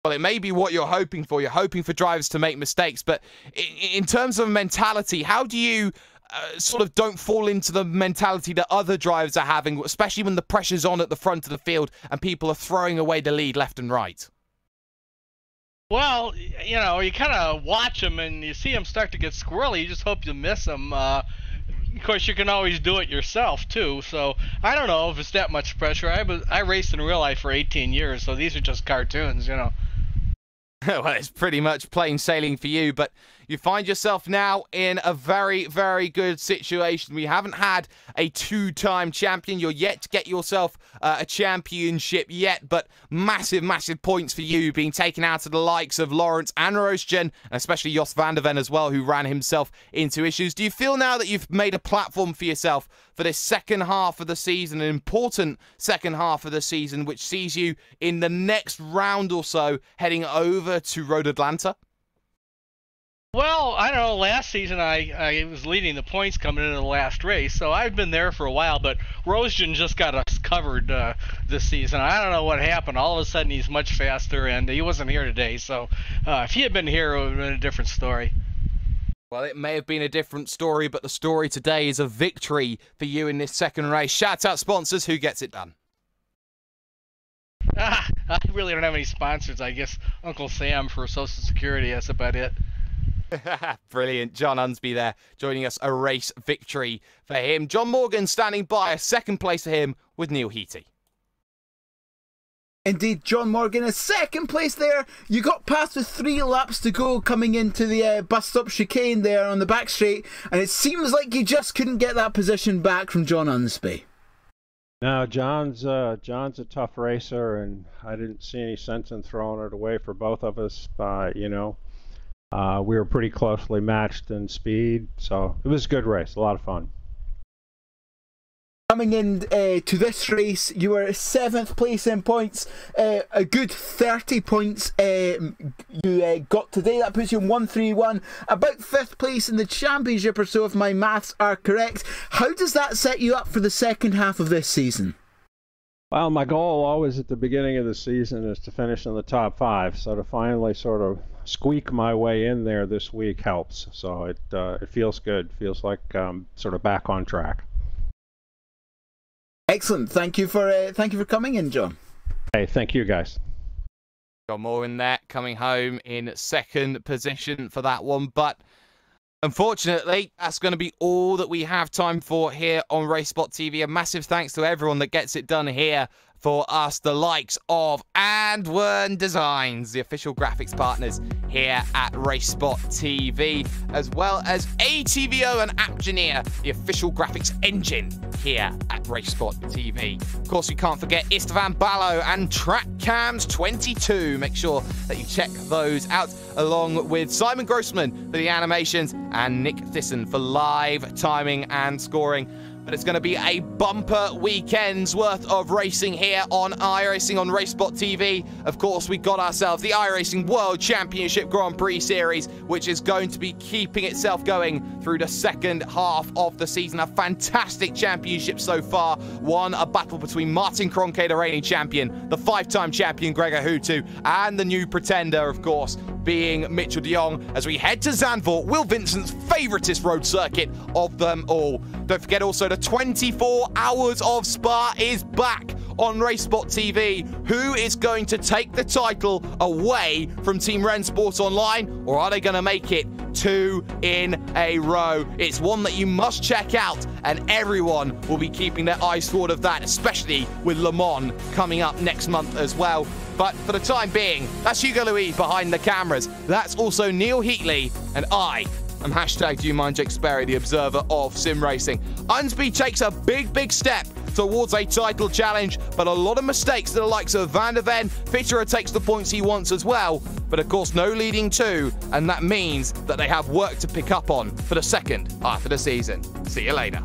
Well, it may be what you're hoping for. You're hoping for drivers to make mistakes, but in, terms of mentality, how do you uh, sort of don't fall into the mentality that other drivers are having, especially when the pressure's on at the front of the field and people are throwing away the lead left and right? Well, you know, you kind of watch them and you see them start to get squirrely. You just hope you miss them. Uh, of course, you can always do it yourself too. So I don't know if it's that much pressure. I was I raced in real life for 18 years, so these are just cartoons, you know. well, it's pretty much plain sailing for you, but you find yourself now in a very, very good situation. We haven't had a two time champion. You're yet to get yourself uh, a championship yet, but massive, massive points for you being taken out of the likes of Lawrence and Roosjen, and especially Jos van der Ven as well, who ran himself into issues. Do you feel now that you've made a platform for yourself for this second half of the season, an important second half of the season, which sees you in the next round or so heading over to Road Atlanta? Well, I don't know. Last season, I, I was leading the points coming into the last race, so I've been there for a while. But Roosjen just got us covered uh, this season. I don't know what happened. All of a sudden, he's much faster, and he wasn't here today. So uh, if he had been here, it would have been a different story. Well, it may have been a different story, but the story today is a victory for you in this second race. Shout out sponsors. Who gets it done? Ah, I really don't have any sponsors. I guess Uncle Sam for Social Security. That's about it. Brilliant. John Unsby there joining us. A race victory for him. John Morgan standing by a second place for him with Neil Heatley. Indeed, John Morgan is second place there. You got past with three laps to go coming into the uh, bus stop chicane there on the back straight, and it seems like you just couldn't get that position back from John Unsby. No, John's uh, John's a tough racer, and I didn't see any sense in throwing it away for both of us. Uh, you know, uh, we were pretty closely matched in speed, so it was a good race, a lot of fun. Coming in uh, to this race, you were seventh place in points, uh, a good 30 points uh, you uh, got today. That puts you in 131, about fifth place in the championship or so, if my maths are correct. How does that set you up for the second half of this season? Well, my goal always at the beginning of the season is to finish in the top five. So to finally sort of squeak my way in there this week helps. So it uh, it feels good. Feels like um, sort of back on track. Excellent. Thank you for uh, thank you for coming in, John. Hey, thank you guys. Got more in there. Coming home in second position for that one. But Unfortunately, that's going to be all that we have time for here on RaceSpot TV. A massive thanks to everyone that gets it done here for us, the likes of Andwern Designs, the official graphics partners here at RaceSpot TV, as well as ATVO and Appgineer, the official graphics engine here at RaceSpot TV. Of course, we can't forget Istvan Ballo and TrackCams 22. Make sure that you check those out, along with Simon Grossman for the animations and Nick Thyssen for live timing and scoring but it's going to be a bumper weekend's worth of racing here on iRacing on RaceSpot TV. Of course, we got ourselves the iRacing World Championship Grand Prix Series, which is going to be keeping itself going through the second half of the season. A fantastic championship so far. One, a battle between Martin Kroenke, the reigning champion, the five-time champion Greger Huttu, and the new pretender, of course, being Mitchell de Jong as we head to Zandvoort, Will Vincent's favoritist road circuit of them all. Don't forget also the 24 Hours of Spa is back on RaceSpot TV. Who is going to take the title away from Team Rennsport Online, or are they going to make it two in a row? It's one that you must check out, and everyone will be keeping their eyes forward of that, especially with Le Mans coming up next month as well. But for the time being, that's Hugo Louis behind the cameras. That's also Neil Heatley, and I am hashtag Do You Mind Jake Sperry, the observer of sim racing. Unspeed takes a big, big step towards a title challenge, but a lot of mistakes to the likes of Van der Ven. Fitterer takes the points he wants as well, but of course, no leading two, and that means that they have work to pick up on for the second half of the season. See you later.